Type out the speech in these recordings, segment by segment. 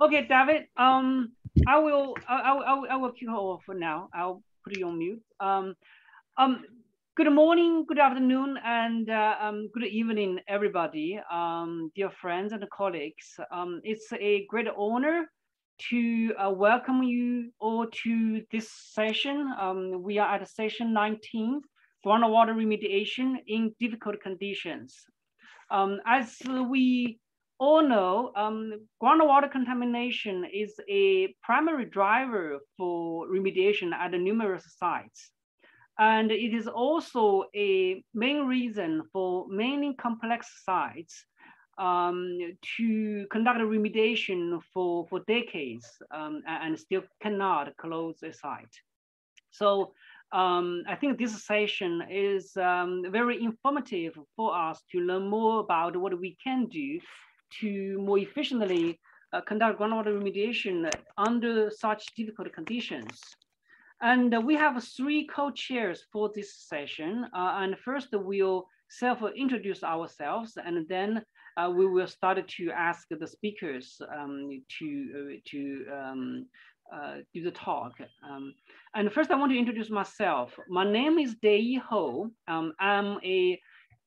Okay, David. Um, I will. I, I, I will kick off for now. I'll put you on mute. Um, um, good morning, good afternoon, and uh, um, good evening, everybody. Um, dear friends and colleagues. Um, it's a great honor to uh, welcome you all to this session. Um, we are at session 19, groundwater remediation in difficult conditions. Um, as we all know, um, groundwater contamination is a primary driver for remediation at numerous sites. And it is also a main reason for many complex sites um, to conduct remediation for, for decades um, and still cannot close a site. So um, I think this session is um, very informative for us to learn more about what we can do to more efficiently uh, conduct groundwater remediation under such difficult conditions. And uh, we have three co-chairs for this session. Uh, and first we'll self-introduce ourselves and then uh, we will start to ask the speakers um, to, uh, to um, uh, do the talk. Um, and first I want to introduce myself. My name is Deyi Hou. Um, I'm a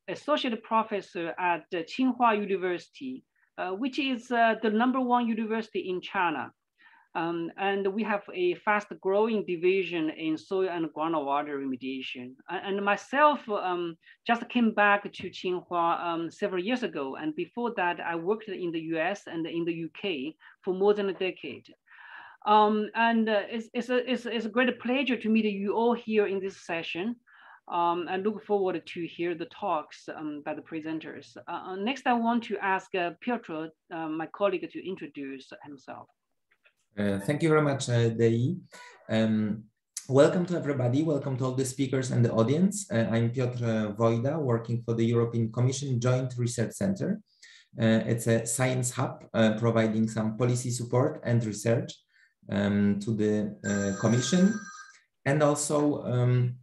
associate professor at Tsinghua University, which is uh, the number one university in China. Um, and we have a fast growing division in soil and groundwater remediation. And myself um, just came back to Tsinghua um, several years ago. And before that, I worked in the US and in the UK for more than a decade. Um, and uh, it's, it's, a, it's, it's, a great pleasure to meet you all here in this session. Um, I look forward to hear the talks um, by the presenters. Uh, uh next, I want to ask uh, Piotr, uh, my colleague, to introduce himself. Uh, thank you very much, uh, Deyi. Um, welcome to everybody. Welcome to all the speakers and the audience. I'm Piotr Wojda, working for the European Commission Joint Research Center. It's a science hub providing some policy support and research um, to the Commission and also um,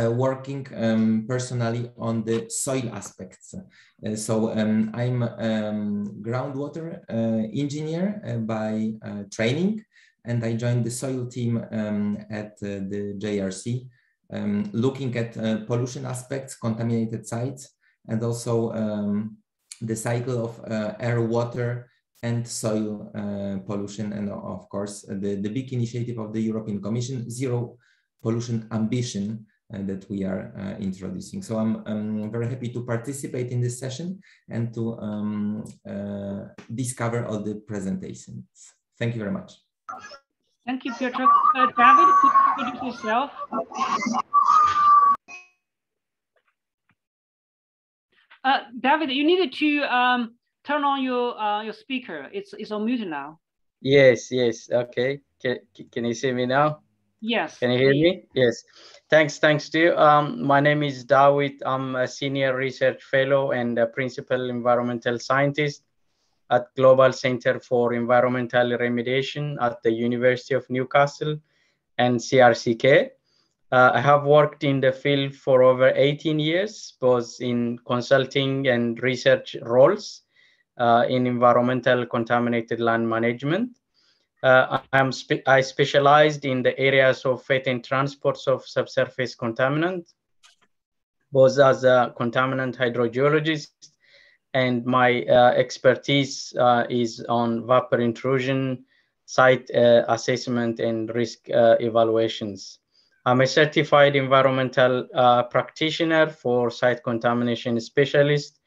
uh, working um, personally on the soil aspects. Uh, so um, I'm um, groundwater uh, engineer uh, by uh, training, and I joined the soil team um, at uh, the JRC, um, looking at pollution aspects, contaminated sites, and also um, the cycle of air, water, and soil pollution, and of course the, the big initiative of the European Commission, Zero Pollution Ambition, that we are uh, introducing. So I'm, I'm, very happy to participate in this session and to um, uh, discover all the presentations. Thank you very much. Thank you, Piotr. Uh, David, could you introduce yourself? Uh, David, you needed to um, turn on your uh, your speaker. It's it's on mute now. Yes, yes. Okay. Can, can you see me now? Yes. Can you hear me? Yes. Thanks, thanks to you. Um, my name is David. I'm a senior research fellow and a principal environmental scientist at Global Center for Environmental Remediation at the University of Newcastle and CRC CARE. Uh, I have worked in the field for over 18 years, both in consulting and research roles uh, in environmental contaminated land management. Uh, I'm spe I specialized in the areas of fate and transports of subsurface contaminant, both as a contaminant hydrogeologist and my uh, expertise uh, is on vapor intrusion, site uh, assessment, and risk uh, evaluations. I'm a certified environmental uh, practitioner for site contamination specialist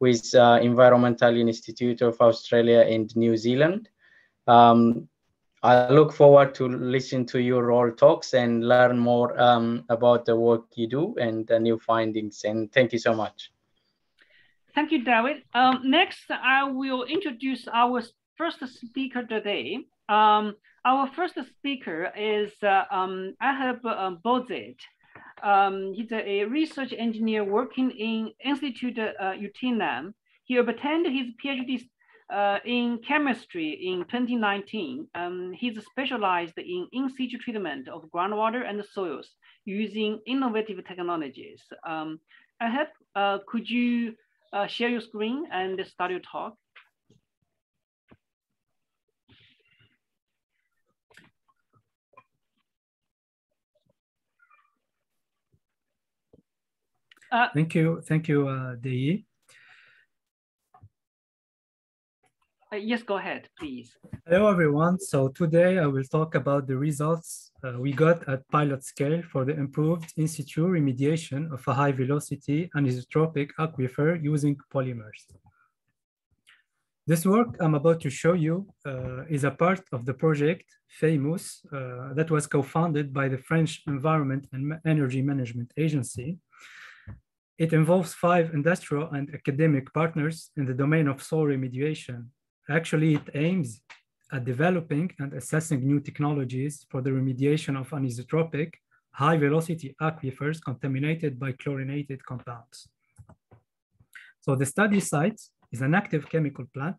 with Environmental Institute of Australia and New Zealand. Um, I look forward to listen to your role talks and learn more um, about the work you do and the new findings. And thank you so much. Thank you, David. Um, next, I will introduce our first speaker today. Um, our first speaker is uh, um, Ahab uh. Um, he's a, research engineer working in Institute uh, UTINAM. He obtained his PhD uh, in chemistry in 2019, um, he's specialized in in situ treatment of groundwater and soils using innovative technologies. Um, uh, could you uh, share your screen and start your talk? Uh, thank you, thank you, uh, Deyi. Yes, go ahead, please. Hello, everyone. So today I will talk about the results uh, we got at pilot scale for the improved in situ remediation of a high velocity anisotropic aquifer using polymers. This work I'm about to show you uh, is a part of the project FAMOUS uh, that was co-founded by the French Environment and Energy Management Agency. It involves five industrial and academic partners in the domain of soil remediation. Actually, it aims at developing and assessing new technologies for the remediation of anisotropic high velocity aquifers contaminated by chlorinated compounds. So the study site is an active chemical plant.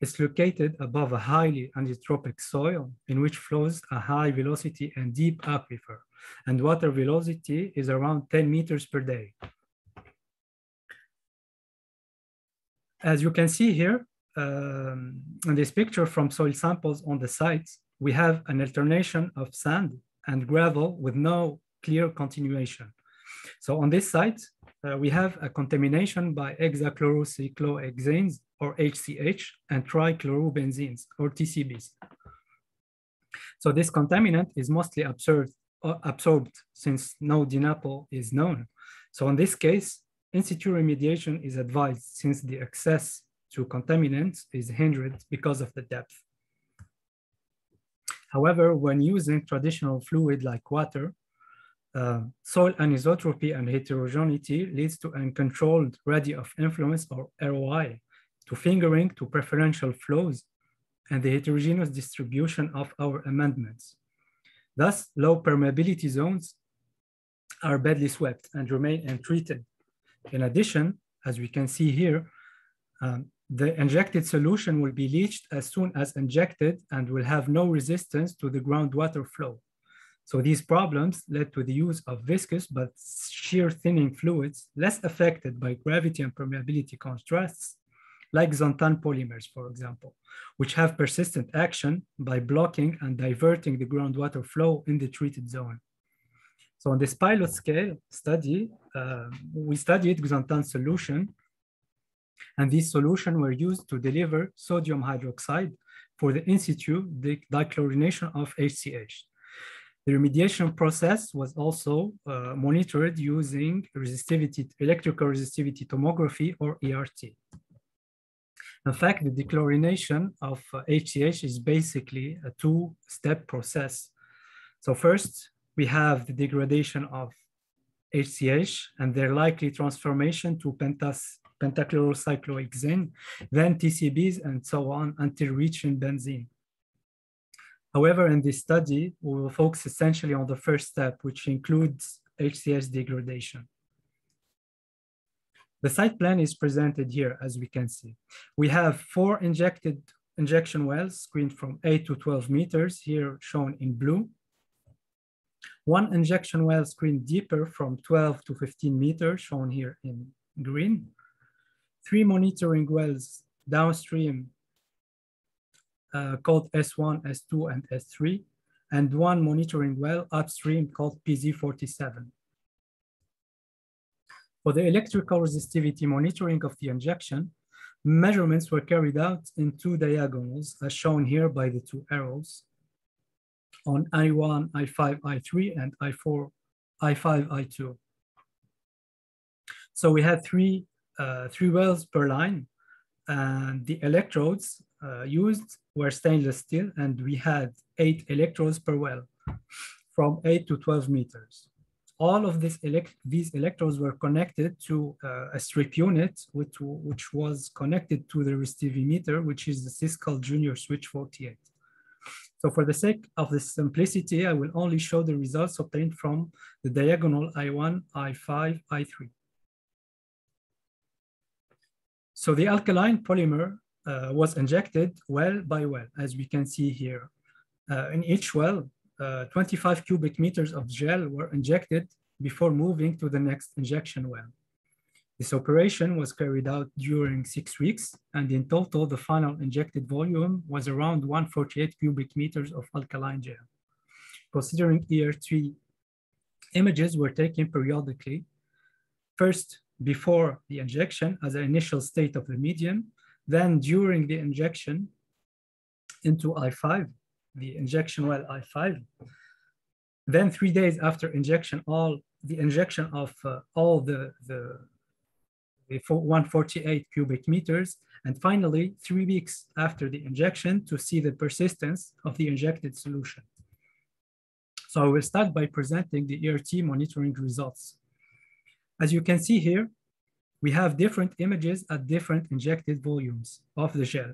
It's located above a highly anisotropic soil in which flows a high velocity and deep aquifer, and water velocity is around 10 meters per day. As you can see here, um, in this picture from soil samples on the site, we have an alternation of sand and gravel with no clear continuation. So on this site, uh, we have a contamination by hexachlorocyclohexanes or HCH and trichlorobenzenes or TCBs. So this contaminant is mostly absorbed, uh, absorbed since no DNAPL is known. So in this case, in situ remediation is advised since the access to contaminants is hindered because of the depth. However, when using traditional fluid like water, uh, soil anisotropy and heterogeneity leads to uncontrolled radius of influence or ROI, to fingering to preferential flows and the heterogeneous distribution of our amendments. Thus, low permeability zones are badly swept and remain untreated. In addition, as we can see here, um, the injected solution will be leached as soon as injected and will have no resistance to the groundwater flow. So these problems led to the use of viscous but shear thinning fluids less affected by gravity and permeability contrasts, like xanthan polymers, for example, which have persistent action by blocking and diverting the groundwater flow in the treated zone. So on this pilot scale study, uh, we studied xanthan solution, and these solutions were used to deliver sodium hydroxide for the in situ dechlorination of HCH. The remediation process was also uh, monitored using resistivity, electrical resistivity tomography or ERT. In fact, the dechlorination of uh, HCH is basically a two-step process. So first, we have the degradation of HCH and their likely transformation to pentas, pentachlorocyclohexane, then TCBs and so on until reaching benzene. However, in this study, we will focus essentially on the first step, which includes HCH degradation. The site plan is presented here, as we can see. We have four injected injection wells screened from 8 to 12 meters, here shown in blue. One injection well screened deeper from 12 to 15 meters, shown here in green. Three monitoring wells downstream uh, called S1, S2, and S3, and one monitoring well upstream called PZ47. For the electrical resistivity monitoring of the injection, measurements were carried out in two diagonals as shown here by the two arrows on I1, I5, I3, and I4, I5, I2. So we had three, three wells per line and the electrodes uh, used were stainless steel and we had eight electrodes per well from eight to 12 meters. All of this elect these electrodes were connected to uh, a strip unit which, which was connected to the resistivimeter, which is the Syscal Junior Switch 48. So for the sake of the simplicity, I will only show the results obtained from the diagonal I1, I5, I3. So the alkaline polymer uh, was injected well by well, as we can see here. Uh, in each well, uh, 25 cubic meters of gel were injected before moving to the next injection well. This operation was carried out during six weeks, and in total, the final injected volume was around 148 cubic meters of alkaline gel. Considering ERT images were taken periodically, first before the injection as an initial state of the medium, then during the injection into I5, the injection well I5, then three days after injection, all the injection of uh, all the, the, the 148 cubic meters, and finally three weeks after the injection to see the persistence of the injected solution. So I will start by presenting the ERT monitoring results. As you can see here, we have different images at different injected volumes of the gel.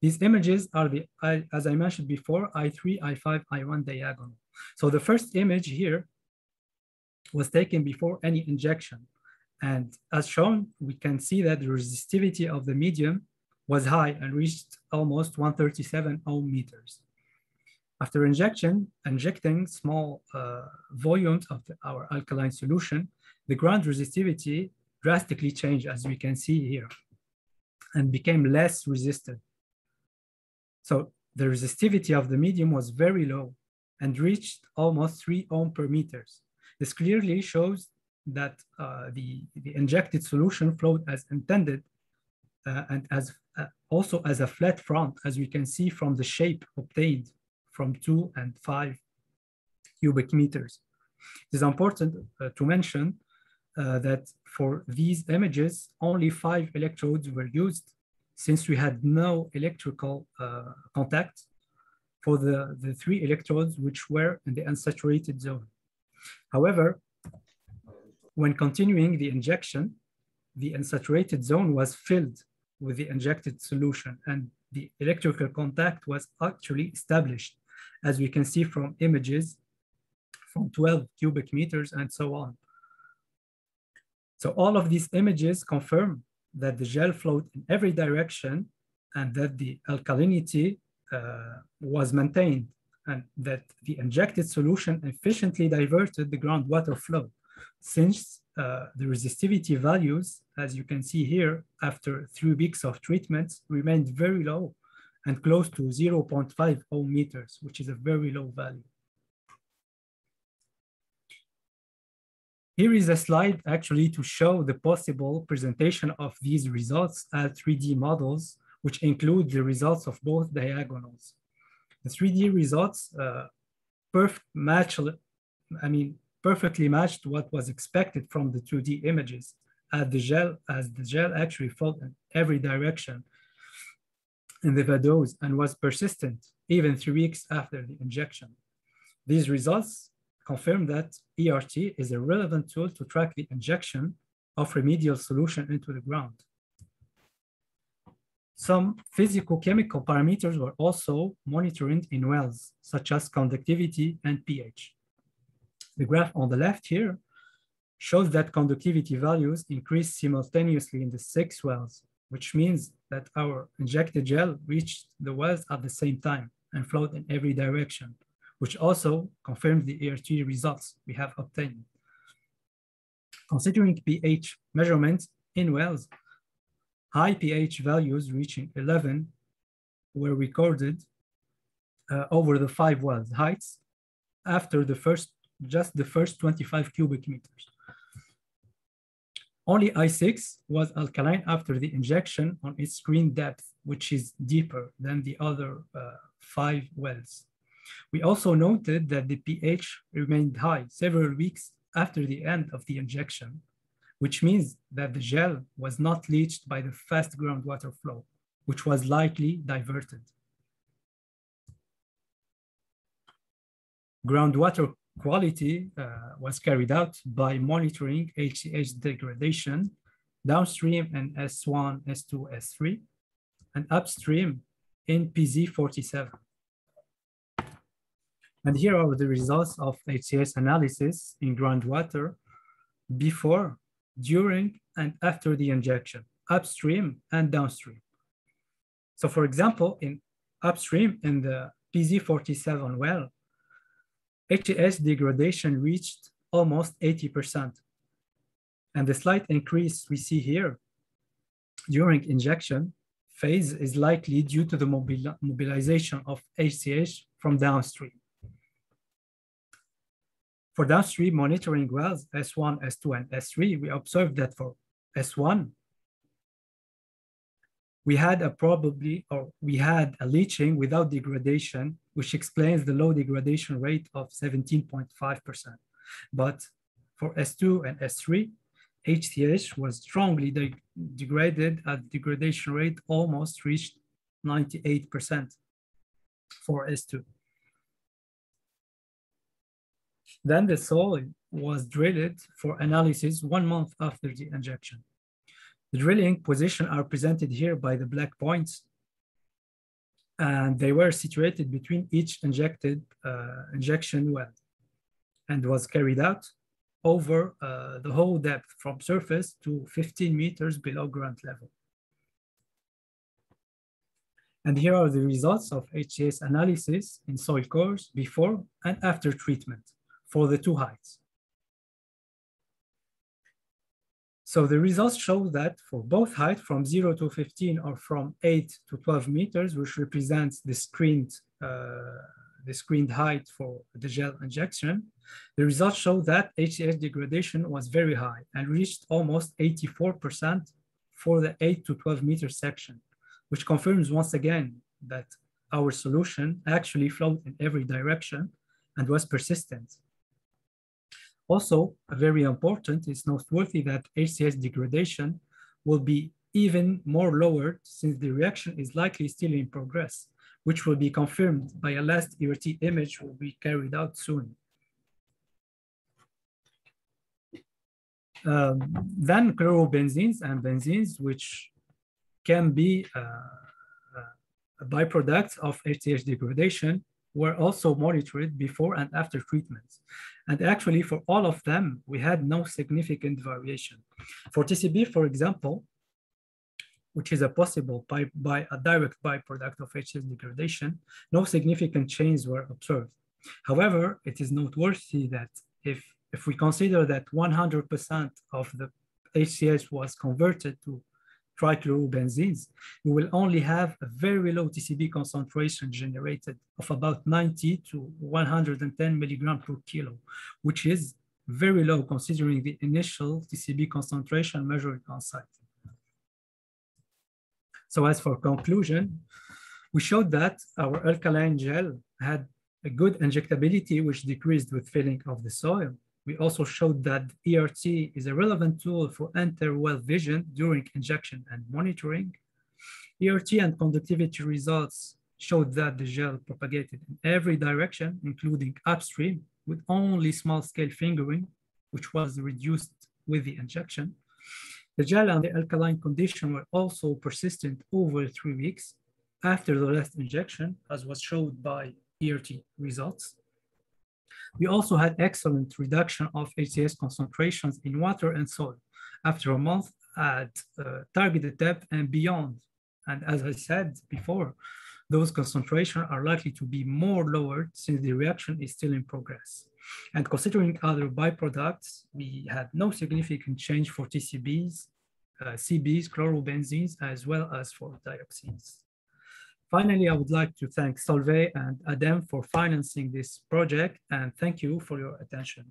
These images are the, as I mentioned before, I3, I5, I1 diagonal. So the first image here was taken before any injection. And as shown, we can see that the resistivity of the medium was high and reached almost 137 ohm meters. After injection, injecting small uh, volumes of the, our alkaline solution, the ground resistivity drastically changed as we can see here and became less resistant. So the resistivity of the medium was very low and reached almost three ohm per meters. This clearly shows that uh, the, the injected solution flowed as intended uh, and as uh, also as a flat front, as we can see from the shape obtained from two and five cubic meters. It is important uh, to mention uh, that for these images, only five electrodes were used since we had no electrical uh, contact for the, the three electrodes which were in the unsaturated zone. However, when continuing the injection, the unsaturated zone was filled with the injected solution and the electrical contact was actually established, as we can see from images from 12 cubic meters and so on. So all of these images confirm that the gel flowed in every direction and that the alkalinity uh, was maintained and that the injected solution efficiently diverted the groundwater flow since uh, the resistivity values, as you can see here, after three weeks of treatment remained very low and close to 0.5 ohm meters, which is a very low value. Here is a slide actually to show the possible presentation of these results as 3D models, which include the results of both diagonals. The 3D results uh, perfect match, I mean, perfectly matched what was expected from the 2D images as the gel, as the gel actually flowed in every direction in the vadose and was persistent even three weeks after the injection. These results confirm that ERT is a relevant tool to track the injection of remedial solution into the ground. Some physical-chemical parameters were also monitored in wells, such as conductivity and pH. The graph on the left here shows that conductivity values increased simultaneously in the six wells, which means that our injected gel reached the wells at the same time and flowed in every direction, which also confirms the ERT results we have obtained. Considering pH measurements in wells, high pH values reaching 11 were recorded uh, over the five wells heights after the first just the first 25 cubic meters. Only I6 was alkaline after the injection on its screen depth, which is deeper than the other uh, five wells. We also noted that the pH remained high several weeks after the end of the injection, which means that the gel was not leached by the fast groundwater flow, which was likely diverted. Groundwater quality uh, was carried out by monitoring HCH degradation downstream in S1, S2, S3, and upstream in PZ47. And here are the results of HCH analysis in groundwater before, during, and after the injection, upstream and downstream. So for example, in upstream in the PZ47 well, HCH degradation reached almost 80%. And the slight increase we see here during injection phase is likely due to the mobil mobilization of HCH from downstream. For downstream monitoring wells, S1, S2, and S3, we observed that for S1, we had a probably, or we had a leaching without degradation, which explains the low degradation rate of 17.5%. But for S2 and S3, HCH was strongly de degraded at degradation rate almost reached 98% for S2. Then the soil was drilled for analysis one month after the injection. The drilling position are presented here by the black points and they were situated between each injected uh, injection well and was carried out over uh, the whole depth from surface to 15 meters below ground level. And here are the results of HCH analysis in soil cores before and after treatment for the two heights. So the results show that for both height from 0 to 15 or from 8 to 12 meters, which represents the screened, uh, the screened height for the gel injection, the results show that HCH degradation was very high and reached almost 84% for the 8 to 12 meter section, which confirms once again that our solution actually flowed in every direction and was persistent. Also, very important, it's noteworthy that HCH degradation will be even more lowered since the reaction is likely still in progress, which will be confirmed by a last ERT image will be carried out soon. Um, then chlorobenzenes and benzenes, which can be uh, uh, byproducts of HCH degradation, were also monitored before and after treatments. And actually for all of them, we had no significant variation. For TCB, for example, which is a possible by, by a direct byproduct of HCH degradation, no significant changes were observed. However, it is noteworthy that if if we consider that 100% of the HCH was converted to trichlorobenzenes, we will only have a very low TCB concentration generated of about 90 to 110 milligram per kilo, which is very low considering the initial TCB concentration measured on site. So as for conclusion, we showed that our alkaline gel had a good injectability, which decreased with filling of the soil. We also showed that ERT is a relevant tool for inter-well vision during injection and monitoring. ERT and conductivity results showed that the gel propagated in every direction, including upstream, with only small scale fingering, which was reduced with the injection. The gel and the alkaline condition were also persistent over three weeks after the last injection, as was showed by ERT results. We also had excellent reduction of HCH concentrations in water and soil after a month at uh, targeted depth and beyond. And as I said before, those concentrations are likely to be more lowered since the reaction is still in progress. And considering other byproducts, we had no significant change for TCBs, uh, CBs, chlorobenzenes, as well as for dioxins. Finally, I would like to thank Solvay and ADEME for financing this project and thank you for your attention.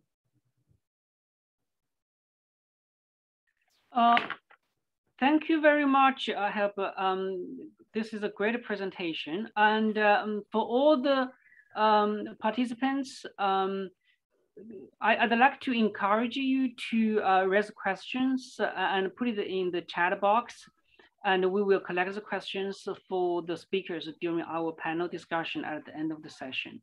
Uh, thank you very much, I have, um, this is a great presentation. And um, for all the um, participants, um, I, would like to encourage you to uh, raise questions uh, and put it in the chat box and we will collect the questions for the speakers during our panel discussion at the end of the session.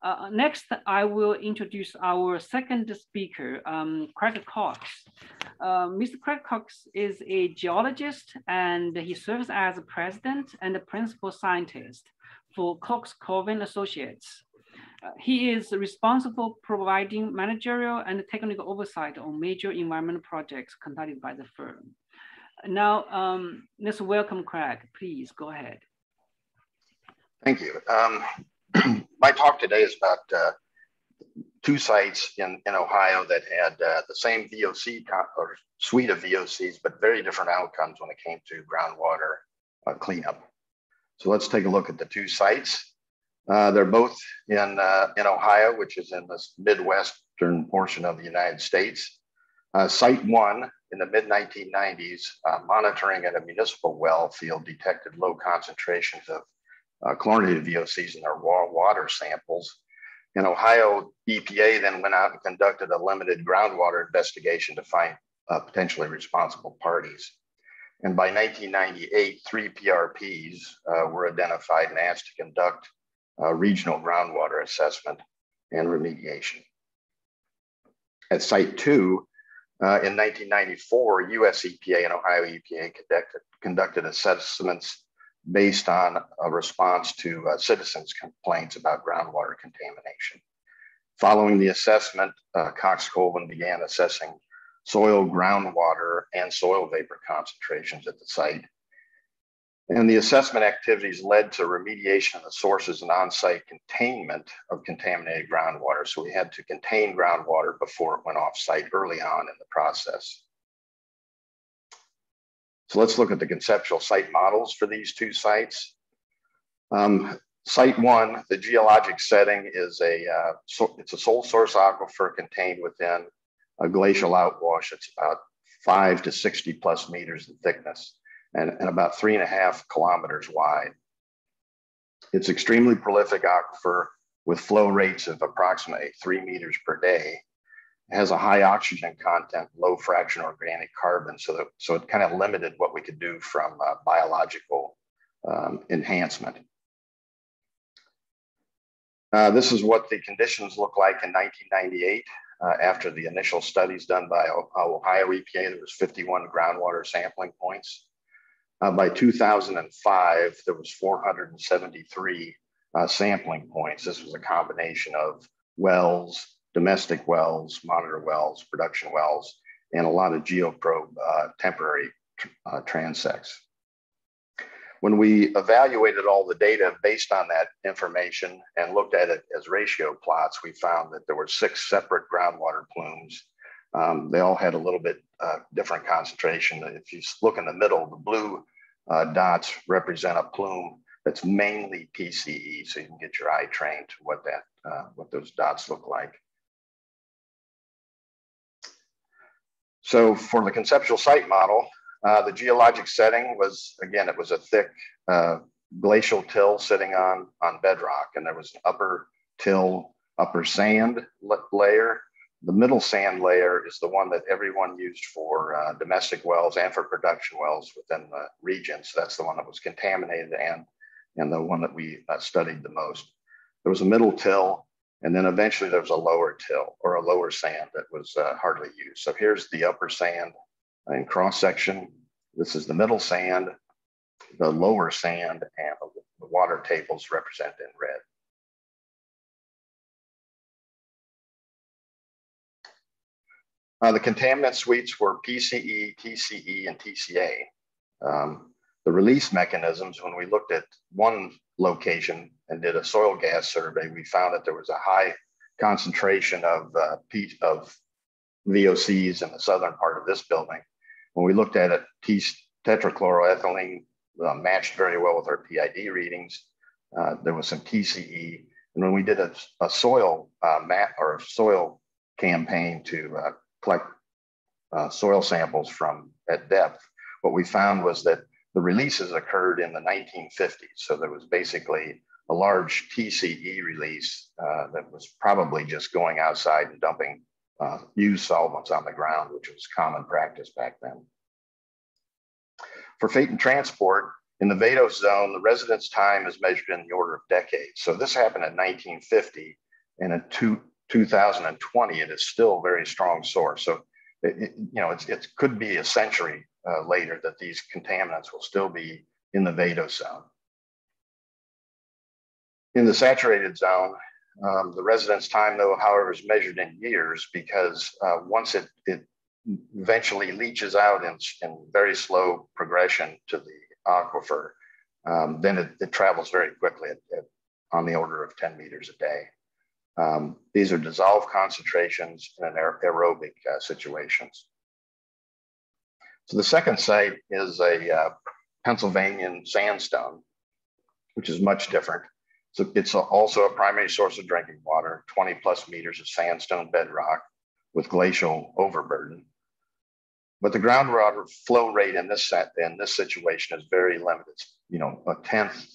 Uh, next, I will introduce our second speaker, um, Craig Cox. Uh, Mr. Craig Cox is a geologist and he serves as a president and principal scientist for Cox Colvin Associates. Uh, he is responsible for providing managerial and technical oversight on major environmental projects conducted by the firm. Now, um, let's welcome Craig. Please go ahead. Thank you. Um, my talk today is about uh, two sites in, in Ohio that had uh, the same VOC or suite of VOCs, but very different outcomes when it came to groundwater uh, cleanup. So let's take a look at the two sites. Uh, they're both in, uh, in Ohio, which is in the Midwestern portion of the United States. Uh, site one in the mid 1990s, uh, monitoring at a municipal well field detected low concentrations of uh, chlorinated VOCs in their water samples. And Ohio EPA then went out and conducted a limited groundwater investigation to find uh, potentially responsible parties. And by 1998, three PRPs uh, were identified and asked to conduct regional groundwater assessment and remediation. At site two, uh, in 1994, US EPA and Ohio EPA conducted, conducted assessments based on a response to uh, citizens' complaints about groundwater contamination. Following the assessment, uh, Cox Colvin began assessing soil, groundwater, and soil vapor concentrations at the site. And the assessment activities led to remediation of the sources and on-site containment of contaminated groundwater. So we had to contain groundwater before it went off-site early on in the process. So let's look at the conceptual site models for these two sites. Um, site one, the geologic setting is a, uh, so it's a sole source aquifer contained within a glacial outwash. It's about five to 60 plus meters in thickness and, and about three and a half kilometers wide. It's extremely prolific aquifer with flow rates of approximately three meters per day It has a high oxygen content, low fraction organic carbon. So that, so it kind of limited what we could do from uh, biological um, enhancement. Uh, this is what the conditions look like in 1998 uh, after the initial studies done by Ohio EPA. There was 51 groundwater sampling points. Uh, by 2005, there was 473 uh, sampling points. This was a combination of wells, domestic wells, monitor wells, production wells, and a lot of geoprobe uh, temporary uh, transects. When we evaluated all the data based on that information and looked at it as ratio plots, we found that there were six separate groundwater plumes. Um, they all had a little bit uh, different concentration. If you look in the middle, the blue uh, dots represent a plume that's mainly PCE, so you can get your eye trained to what that uh, what those dots look like. So for the conceptual site model, uh, the geologic setting was, again, it was a thick uh, glacial till sitting on, on bedrock, and there was an upper till, upper sand layer. The middle sand layer is the one that everyone used for uh, domestic wells and for production wells within the region. So that's the one that was contaminated and, and the one that we uh, studied the most. There was a middle till, and then eventually there was a lower till or a lower sand that was uh, hardly used. So here's the upper sand in cross section. This is the middle sand, the lower sand, and the water tables represented in red. Uh, the contaminant suites were PCE, TCE, and TCA. Um, the release mechanisms, when we looked at one location and did a soil gas survey, we found that there was a high concentration of, uh, of VOCs in the southern part of this building. When we looked at it, T tetrachloroethylene uh, matched very well with our PID readings. Uh, there was some TCE. And when we did a, a soil uh, map or soil campaign to uh, collect uh, soil samples from at depth, what we found was that the releases occurred in the 1950s. So there was basically a large TCE release uh, that was probably just going outside and dumping uh, used solvents on the ground, which was common practice back then. For fate and transport, in the vadose zone, the residence time is measured in the order of decades. So this happened in 1950, and in two, 2020, it is still a very strong source. So, it, it, you know, it could be a century uh, later that these contaminants will still be in the vadose zone. In the saturated zone, um, the residence time, though, however, is measured in years because uh, once it, it eventually leaches out in, in very slow progression to the aquifer, um, then it, it, travels very quickly at, at, on the order of 10 meters a day. Um, these are dissolved concentrations in an aerobic uh, situations. So the second site is a uh, Pennsylvanian sandstone, which is much different. So it's a, also a primary source of drinking water, 20 plus meters of sandstone bedrock with glacial overburden. But the groundwater flow rate in this set, in this situation is very limited. You know, a tenth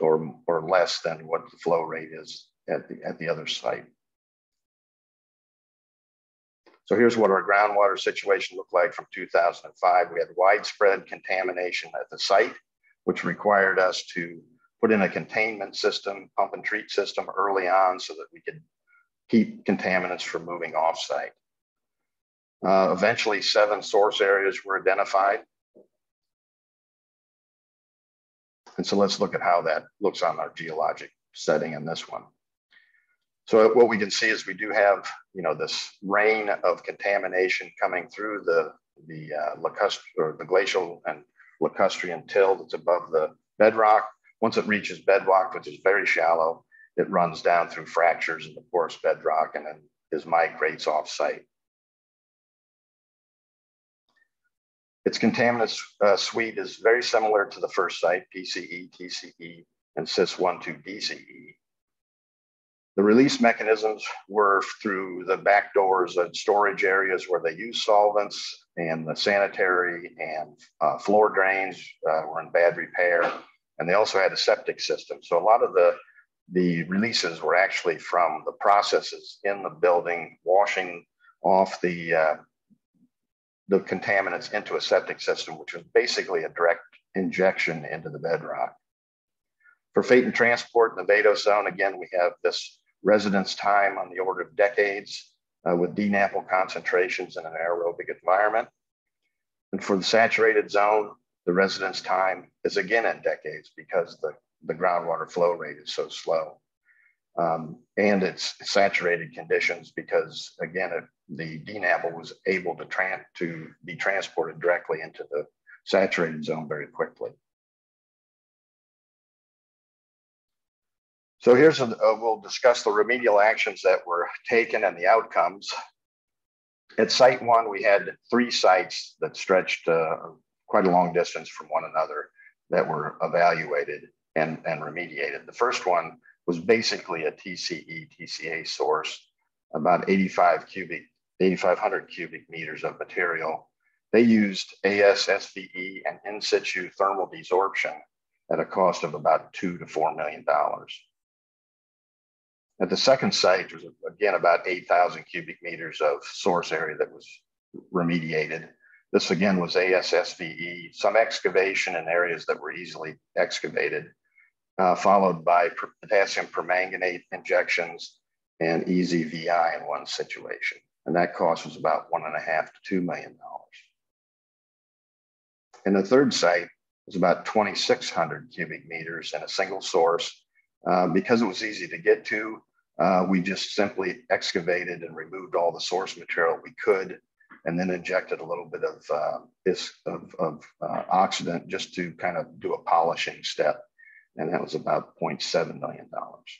or, or less than what the flow rate is at the, at the other site. So here's what our groundwater situation looked like from 2005. We had widespread contamination at the site, which required us to put in a containment system, pump and treat system early on so that we could keep contaminants from moving off site. Uh, eventually, seven source areas were identified. And so let's look at how that looks on our geologic setting in this one. So what we can see is we do have, you know, this rain of contamination coming through the the uh, or the glacial and lacustrine till that's above the bedrock. Once it reaches bedrock, which is very shallow, it runs down through fractures in the porous bedrock and then is migrates off site. Its contaminant uh, suite is very similar to the first site, PCE, TCE, and cis-1,2-DCE. The release mechanisms were through the back doors and storage areas where they use solvents and the sanitary and uh, floor drains uh, were in bad repair. And they also had a septic system. So a lot of the, the releases were actually from the processes in the building, washing off the, uh, the contaminants into a septic system, which was basically a direct injection into the bedrock. For fate and transport in the vadose zone, again, we have this residence time on the order of decades uh, with DNAPL concentrations in an aerobic environment. And for the saturated zone, the residence time is again in decades because the, the groundwater flow rate is so slow. Um, and it's saturated conditions because again, it, the DNAPL was able to, to be transported directly into the saturated zone very quickly. So here's, a, uh, we'll discuss the remedial actions that were taken and the outcomes. At site one, we had three sites that stretched uh, quite a long distance from one another that were evaluated and, and remediated. The first one was basically a TCE, TCA source, about 85 cubic, 8,500 cubic meters of material. They used ASSVE and in situ thermal desorption at a cost of about two to four million dollars. At the second site, there's again about 8,000 cubic meters of source area that was remediated. This again was ASSVE, some excavation in areas that were easily excavated, uh, followed by potassium permanganate injections and EZVI in one situation. And that cost was about one and a half to two million dollars. And the third site was about 2,600 cubic meters in a single source uh, because it was easy to get to, uh, we just simply excavated and removed all the source material we could, and then injected a little bit of uh, of uh, oxidant just to kind of do a polishing step, and that was about 0.7 million dollars.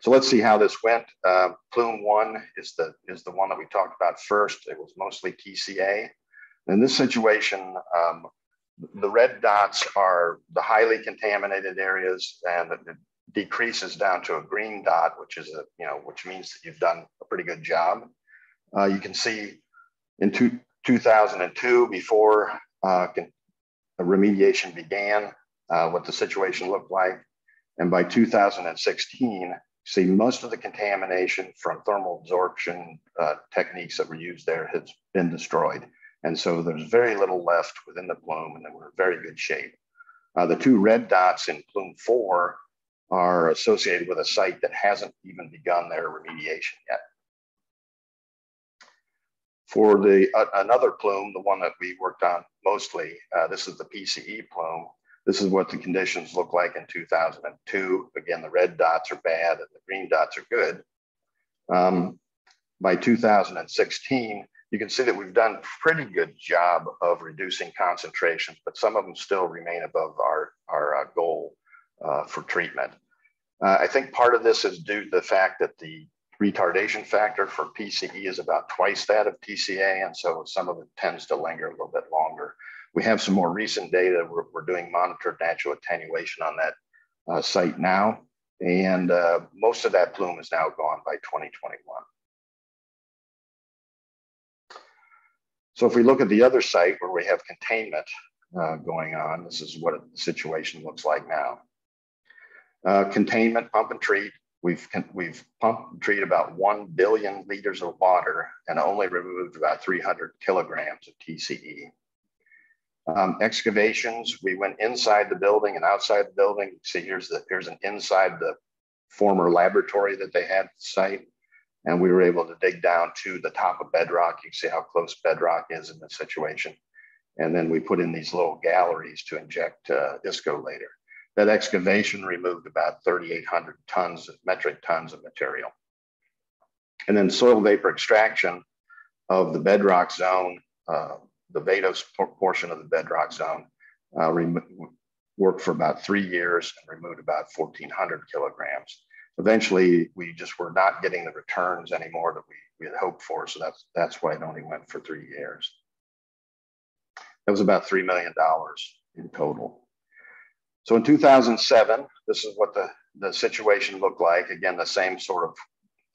So let's see how this went. Uh, plume one is the is the one that we talked about first. It was mostly TCA. In this situation, um, the red dots are the highly contaminated areas and it decreases down to a green dot, which is a, you know, which means that you've done a pretty good job. Uh, you can see in two, 2002, before uh, remediation began, uh, what the situation looked like. And by 2016, see most of the contamination from thermal absorption uh, techniques that were used there has been destroyed. And so there's very little left within the plume and we're in very good shape. Uh, the two red dots in plume four are associated with a site that hasn't even begun their remediation yet. For the uh, another plume, the one that we worked on mostly, uh, this is the PCE plume. This is what the conditions look like in 2002. Again, the red dots are bad and the green dots are good. Um, by 2016, you can see that we've done a pretty good job of reducing concentrations, but some of them still remain above our, our uh, goal uh, for treatment. Uh, I think part of this is due to the fact that the retardation factor for PCE is about twice that of TCA, and so some of it tends to linger a little bit longer. We have some more recent data. We're, we're doing monitored natural attenuation on that uh, site now. And uh, most of that plume is now gone by 2021. So if we look at the other site where we have containment uh, going on, this is what the situation looks like now. Uh, containment, pump and treat, we've, we've pumped and treated about 1 billion liters of water and only removed about 300 kilograms of TCE. Um, excavations, we went inside the building and outside the building. See, here's the here's an inside the former laboratory that they had at the site. And we were able to dig down to the top of bedrock. You can see how close bedrock is in this situation. And then we put in these little galleries to inject uh, ISCO later. That excavation removed about 3,800 tons, of metric tons of material. And then soil vapor extraction of the bedrock zone uh, the vadose portion of the bedrock zone uh, worked for about three years and removed about 1,400 kilograms. Eventually, we just were not getting the returns anymore that we, we had hoped for. So that's, that's why it only went for three years. That was about $3 million in total. So in 2007, this is what the, the situation looked like. Again, the same sort of,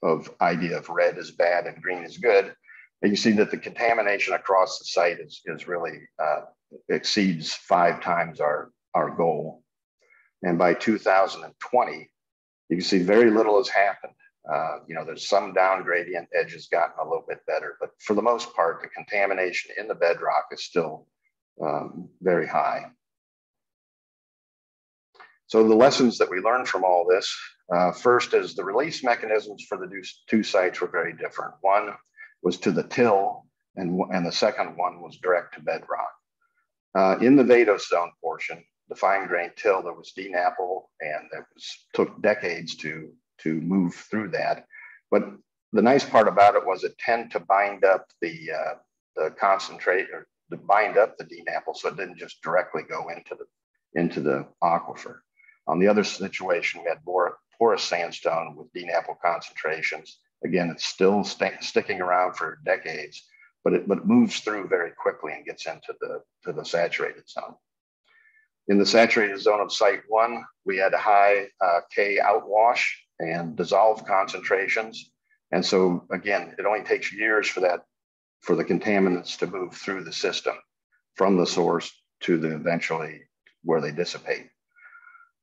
of idea of red is bad and green is good. And you see that the contamination across the site is, is really uh, exceeds five times our, our goal. And by 2020, you can see very little has happened. Uh, you know, there's some down gradient edge has gotten a little bit better, but for the most part, the contamination in the bedrock is still um, very high. So the lessons that we learned from all this, uh, first is the release mechanisms for the two sites were very different. One was to the till, and, and the second one was direct to bedrock. Uh, in the vadose zone portion, the fine grain till, there was DNAPL, and it was, took decades to, to move through that. But the nice part about it was it tended to bind up the, uh, the concentrate or to bind up the DNAPL so it didn't just directly go into the, into the aquifer. On the other situation, we had more porous sandstone with DNAPL concentrations Again, it's still st sticking around for decades, but it, but it moves through very quickly and gets into the, to the saturated zone. In the saturated zone of site one, we had high uh, K outwash and dissolved concentrations. And so again, it only takes years for that, for the contaminants to move through the system from the source to the eventually where they dissipate.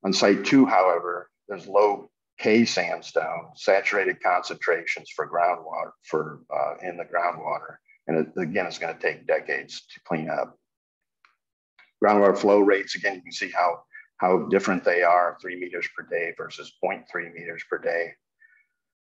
On site two, however, there's low K sandstone, saturated concentrations for groundwater for uh, in the groundwater. And it, again, it's going to take decades to clean up. Groundwater flow rates, again, you can see how, how different they are, three meters per day versus 0.3 meters per day.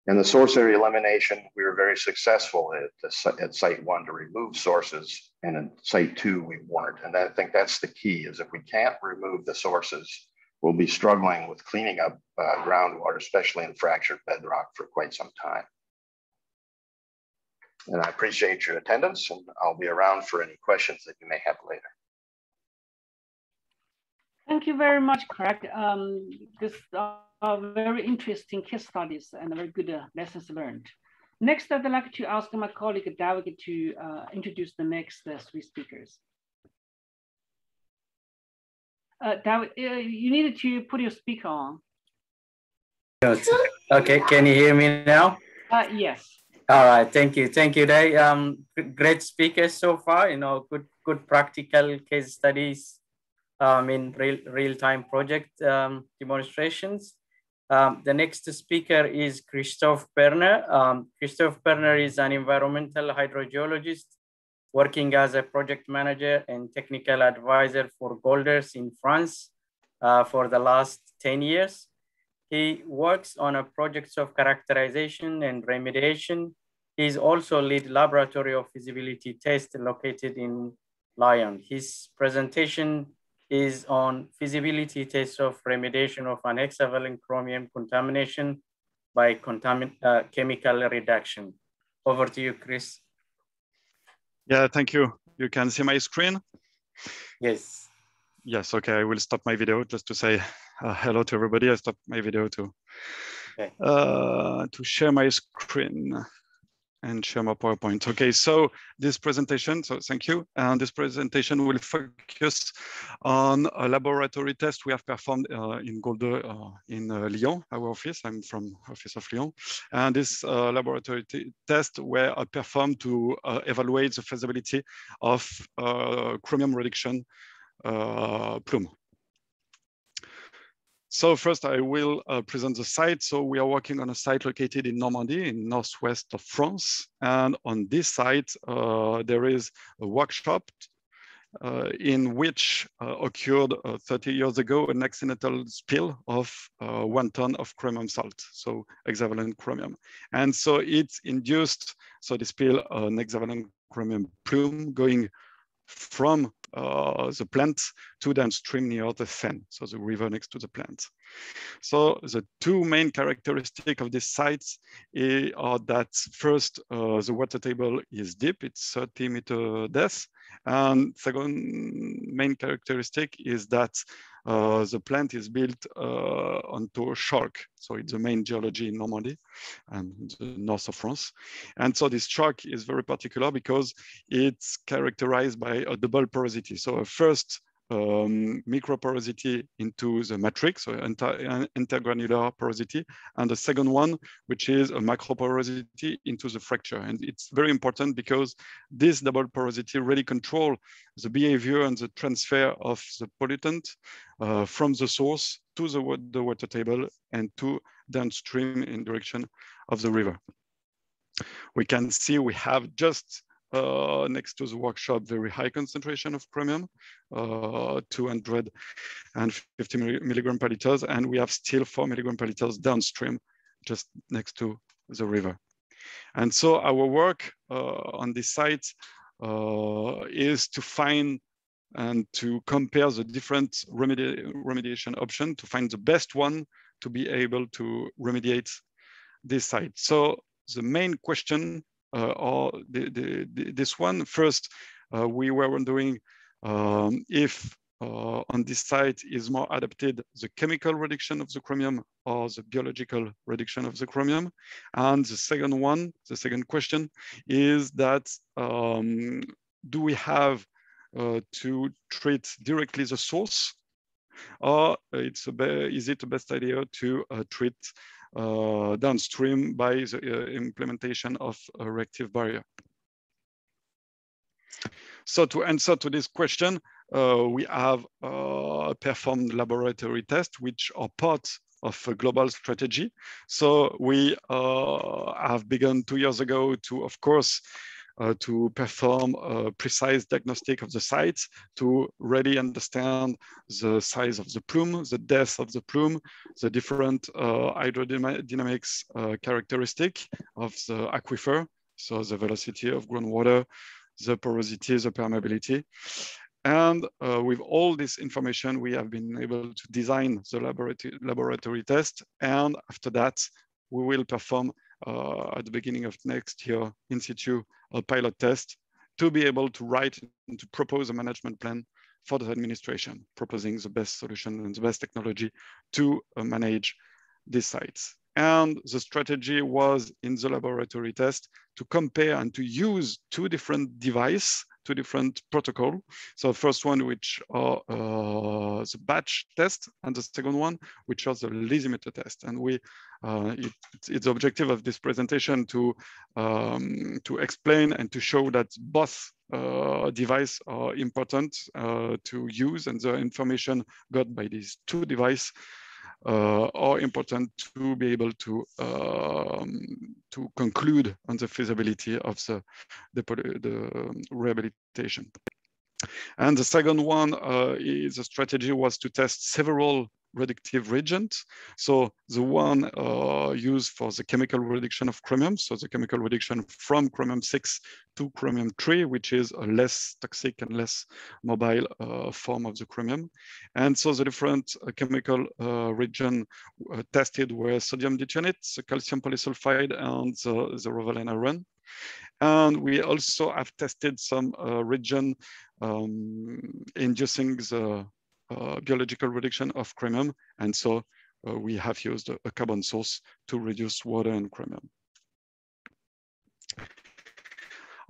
And the source area elimination, we were very successful at, at site one to remove sources, and in site two, we weren't. And I think that's the key is if we can't remove the sources, we'll be struggling with cleaning up uh, groundwater, especially in fractured bedrock for quite some time. And I appreciate your attendance and I'll be around for any questions that you may have later. Thank you very much, Craig. Um, this are very interesting case studies and very good uh, lessons learned. Next, I'd like to ask my colleague David to uh, introduce the next uh, three speakers. Uh, David, uh, you needed to put your speaker on. Okay, can you hear me now? Uh, yes. All right, thank you, thank you, Deyi. Um, great speakers so far. You know, good, good practical case studies. Um, in real real time project um, demonstrations. Um, the next speaker is Christoph Perner. Um, Christoph Perner is an environmental hydrogeologist working as a project manager and technical advisor for Golders in France uh, for the last 10 years. He works on a projects of characterization and remediation. He's also lead laboratory of feasibility test located in Lyon. His presentation is on feasibility test of remediation of an hexavalent chromium contamination by contamin uh, chemical reduction. Over to you, Chris. Yeah, thank you. You can see my screen? Yes. Yes, okay, I will stop my video just to say uh, hello to everybody. I stop my video to, okay. uh, to share my screen. And share my PowerPoint. Okay, so this presentation, so thank you. And this presentation will focus on a laboratory test we have performed uh, in Golde uh, in uh, Lyon, our office. I'm from office of Lyon. And this uh, laboratory test were performed to uh, evaluate the feasibility of uh, chromium reduction plume. So first I will uh, present the site. So we are working on a site located in Normandy in northwest of France. And on this site, uh, there is a workshop uh, in which uh, occurred uh, 30 years ago an accidental spill of uh, one ton of chromium salt, so hexavalent chromium. And so it induced, so the spill, an hexavalent chromium plume going from uh, the plant to downstream near the fen, so the river next to the plant. So the two main characteristics of these sites are that first, uh, the water table is deep, it's 30 meter depth. And second main characteristic is that uh, the plant is built uh, onto a chalk. So it's the main geology in Normandy and the north of France. And so this chalk is very particular because it's characterized by a double porosity. So a first um, microporosity into the matrix, so inter intergranular porosity, and the second one, which is a macroporosity into the fracture. And it's very important because this double porosity really control the behavior and the transfer of the pollutant uh, from the source to the, the water table and to downstream in direction of the river. We can see we have just uh, next to the workshop, very high concentration of chromium, uh, 250 milligram per liters, and we have still four milligram per liters downstream, just next to the river. And so our work uh, on this site uh, is to find and to compare the different remedi remediation option to find the best one to be able to remediate this site. So the main question or the, the, the, this one. First, uh, we were wondering um, if uh, on this site is more adapted the chemical reduction of the chromium or the biological reduction of the chromium. And the second one, the second question is that um, do we have uh, to treat directly the source or it's a is it the best idea to uh, treat uh, downstream by the uh, implementation of a reactive barrier. So to answer to this question, uh, we have performed laboratory tests, which are part of a global strategy. So we uh, have begun two years ago to, of course, uh, to perform a precise diagnostic of the site to really understand the size of the plume, the depth of the plume, the different uh, hydrodynamics uh, characteristic of the aquifer, so the velocity of groundwater, the porosity, the permeability. And uh, with all this information, we have been able to design the laboratory, laboratory test. And after that, we will perform at the beginning of next year in situ a pilot test to be able to write and to propose a management plan for the administration, proposing the best solution and the best technology to uh, manage these sites. And the strategy was in the laboratory test to compare and to use two different devices two different protocol. So first one, which are uh, the batch test, and the second one, which are the lysimeter test. And we, uh, it, it's the objective of this presentation to um, to explain and to show that both uh, device are important uh, to use, and the information got by these two devices are important to be able to um, to conclude on the feasibility of the the, the rehabilitation. And the second one uh, is a strategy was to test several reductive reagent. So the one uh, used for the chemical reduction of chromium, so the chemical reduction from chromium 6 to chromium 3, which is a less toxic and less mobile uh, form of the chromium. And so the different uh, chemical uh, reagent uh, tested were sodium dithionite, calcium polysulfide, and the, the zero valent iron. And we also have tested some uh, region um, inducing the uh, biological reduction of chromium. And so uh, we have used a, carbon source to reduce water and chromium.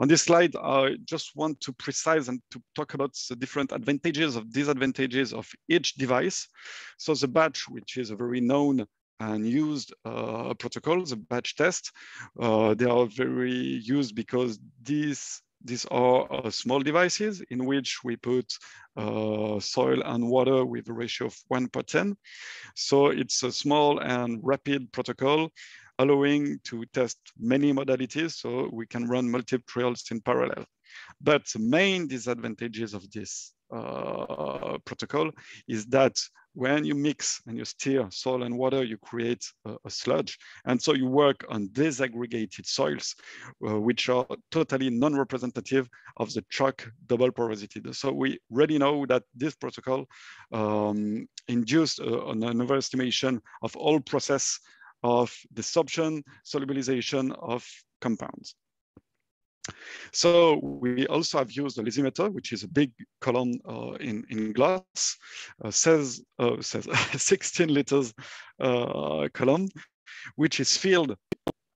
On this slide, I just want to precise and to talk about the different advantages of disadvantages of each device. So the batch, which is a very known and used uh, protocol, the batch test, uh, they are very used because these these are uh, small devices in which we put uh, soil and water with a ratio of 1 per 10. So it's a small and rapid protocol allowing to test many modalities so we can run multiple trials in parallel. But the main disadvantages of this uh, protocol is that when you mix and you stir soil and water, you create a, a sludge. And so you work on disaggregated soils, uh, which are totally non-representative of the chalk double porosity. So we already know that this protocol um, induced uh, an overestimation of all process of desorption, solubilization of compounds. So we also have used a lysimeter, which is a big column uh, in, in glass, uh, says, uh, says 16 liters uh, column, which is filled,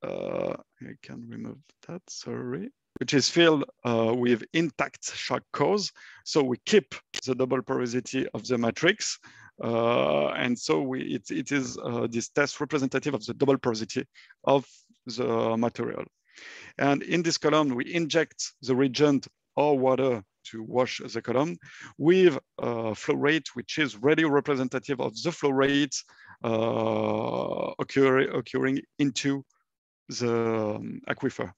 uh, I can remove that, sorry, which is filled uh, with intact chalk cores. So we keep the double porosity of the matrix and so we, it, it is this test representative of the double porosity of the material. And in this column, we inject the reagent or water to wash the column with a flow rate, which is really representative of the flow rate uh, occur, occurring into the um, aquifer.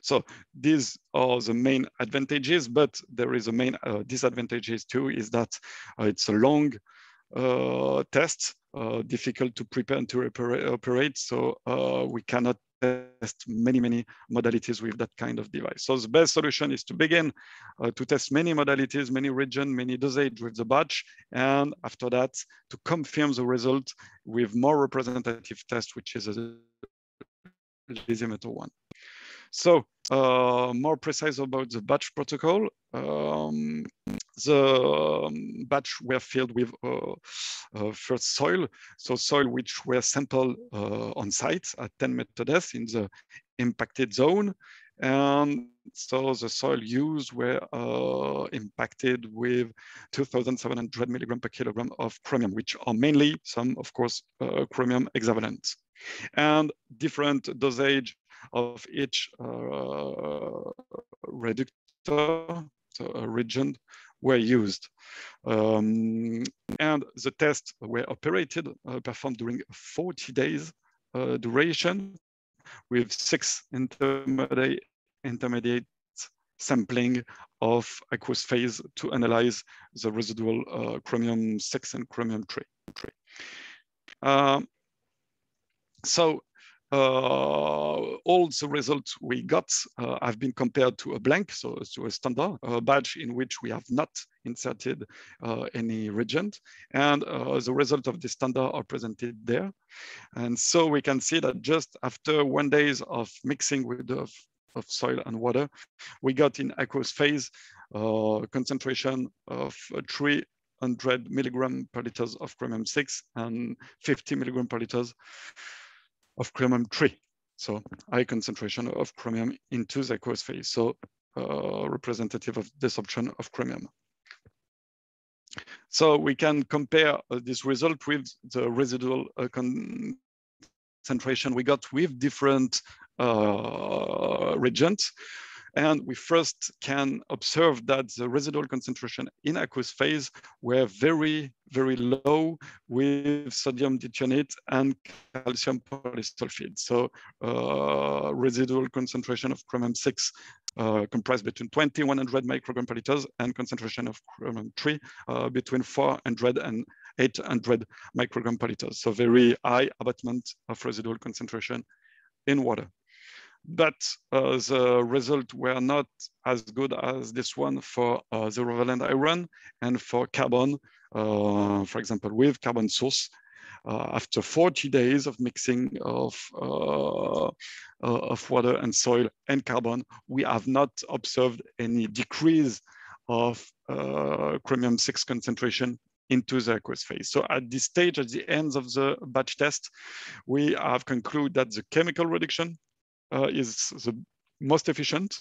So these are the main advantages, but there is a main uh, disadvantages too, is that uh, it's a long uh, test, uh, difficult to prepare and to operate. So uh, we cannot test many, many modalities with that kind of device. So the best solution is to begin uh, to test many modalities, many region, many dosage with the batch. And after that, to confirm the result with more representative test, which is a lysimeter one. So uh, more precise about the batch protocol, um, the um, batch were filled with uh, uh, first soil, so soil which were sampled uh, on site at 10 meter depth in the impacted zone. And so the soil used were uh, impacted with 2,700 milligram per kilogram of chromium, which are mainly some, of course, uh, chromium hexavalent. And different dosage of each uh, reductor, so a region, were used. Um, and the tests were operated, uh, performed during 40 days uh, duration with six intermediate, intermediate sampling of aqueous phase to analyze the residual uh, chromium 6 and chromium 3. Um, so all the results we got uh, have been compared to a blank, so to a standard uh, batch in which we have not inserted uh, any reagent. And uh, the result of the standard are presented there. And so we can see that just after one days of mixing with the of soil and water, we got in aqueous phase uh, concentration of 300 milligram per liters of chromium 6 and 50 milligram per liters of chromium 3. So high concentration of chromium into the aqueous phase. So uh, representative of desorption of chromium. So we can compare uh, this result with the residual uh, concentration we got with different uh, reagents. And we first can observe that the residual concentration in aqueous phase were very, very low with sodium dithionate and calcium polysulfide. So uh, residual concentration of chromium 6 uh, comprised between 20 100 microgram per liters and concentration of chromium 3 uh, between 400 and 800 microgram per liters. So very high abatement of residual concentration in water but uh, the results were not as good as this one for uh, zero valent iron and for carbon, uh, for example, with carbon source. Uh, after 40 days of mixing of, uh, uh, of water and soil and carbon, we have not observed any decrease of chromium 6 concentration into the aqueous phase. So at this stage, at the end of the batch test, we have concluded that the chemical reduction is the most efficient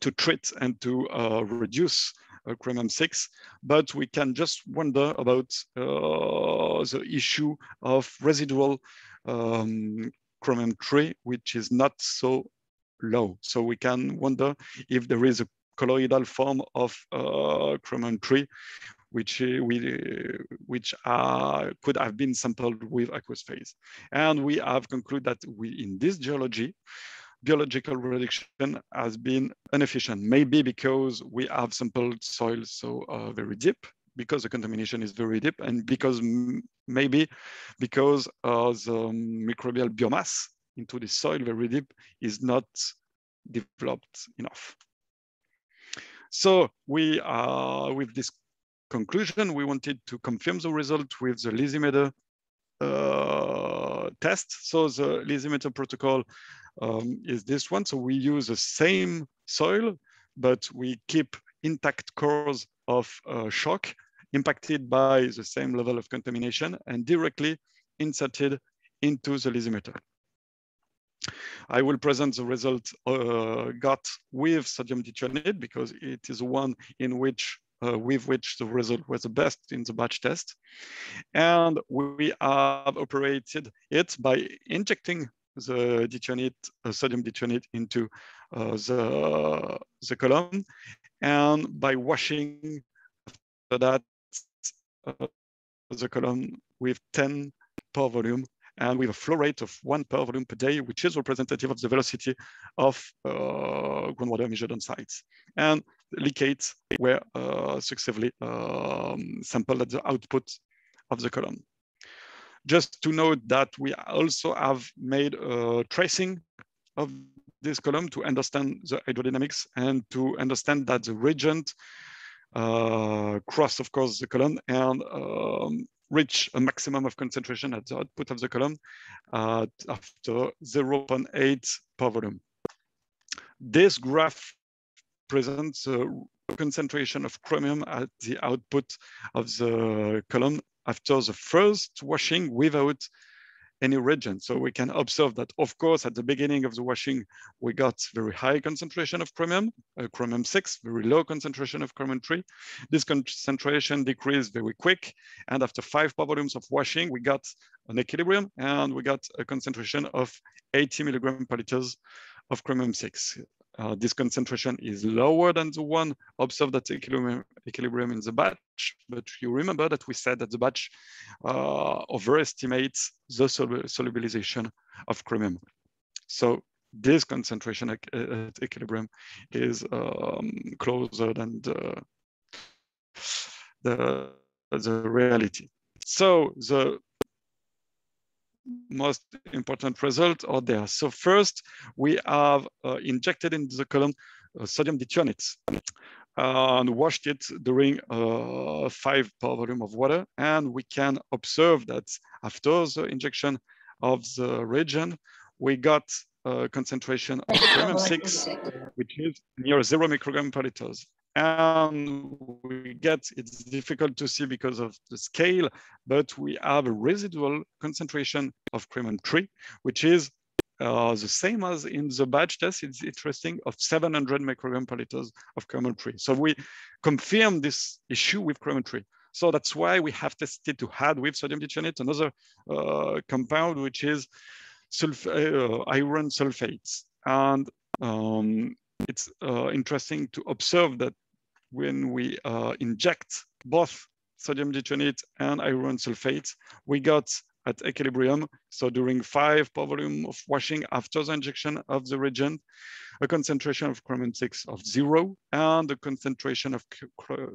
to treat and to uh, reduce uh, chromium 6, but we can just wonder about uh, the issue of residual um, chromium 3, which is not so low. So we can wonder if there is a colloidal form of uh, chromium 3 which uh, we uh, which uh, could have been sampled with aqueous phase. And we have concluded that we in this geology, biological reduction has been inefficient, maybe because we have sampled soil so uh, very deep, because the contamination is very deep, and because maybe because uh, the microbial biomass into the soil very deep is not developed enough. So we are with this conclusion, we wanted to confirm the result with the Lysimeter uh, test. So the Lysimeter protocol um, is this one. So we use the same soil, but we keep intact cores of uh, chalk impacted by the same level of contamination and directly inserted into the Lysimeter. I will present the result uh, got with sodium dithionate because it is one in which uh, with which the result was the best in the batch test. And we have operated it by injecting the dithionate, uh, sodium dithionate into uh, the, the column and by washing that uh, the column with 10 per volume and with a flow rate of one per volume per day, which is representative of the velocity of uh, groundwater measured on sites. And leachates were uh, successfully um, sampled at the output of the column. Just to note that we also have made a tracing of this column to understand the hydrodynamics and to understand that the regent uh, cross, of course, the column and um, reach a maximum of concentration at the output of the column uh, after 0.8 per volume. This graph presents a concentration of chromium at the output of the column after the first washing without any region. So we can observe that, of course, at the beginning of the washing, we got very high concentration of chromium, uh, chromium 6, very low concentration of chromium 3. This concentration decreased very quick. And after five volumes of washing, we got an equilibrium and we got a concentration of 80 milligram per liters of chromium 6 uh, this concentration is lower than the one observed at equilibrium, equilibrium in the batch. But you remember that we said that the batch uh, overestimates the solubilization of chromium. So this concentration at, at equilibrium is um, closer than the, the, the reality. So the most important result are there. So first, we have uh, injected into the column uh, sodium dithionate and washed it during uh, five per volume of water. And we can observe that after the injection of the region, we got a concentration of 6, which is near zero microgram per liters and we get it's difficult to see because of the scale but we have a residual concentration of chromium 3 which is uh, the same as in the batch test. It's interesting of 700 microgram per liters of chromium 3 so we confirm this issue with chromium 3 so that's why we have tested to add with sodium dithionate another uh, compound which is sulf uh, iron sulfates. And um, it's uh, interesting to observe that when we uh, inject both sodium dithionate and iron sulfate, we got at equilibrium, so during five per volume of washing after the injection of the reagent, a concentration of chromium 6 of zero and a concentration of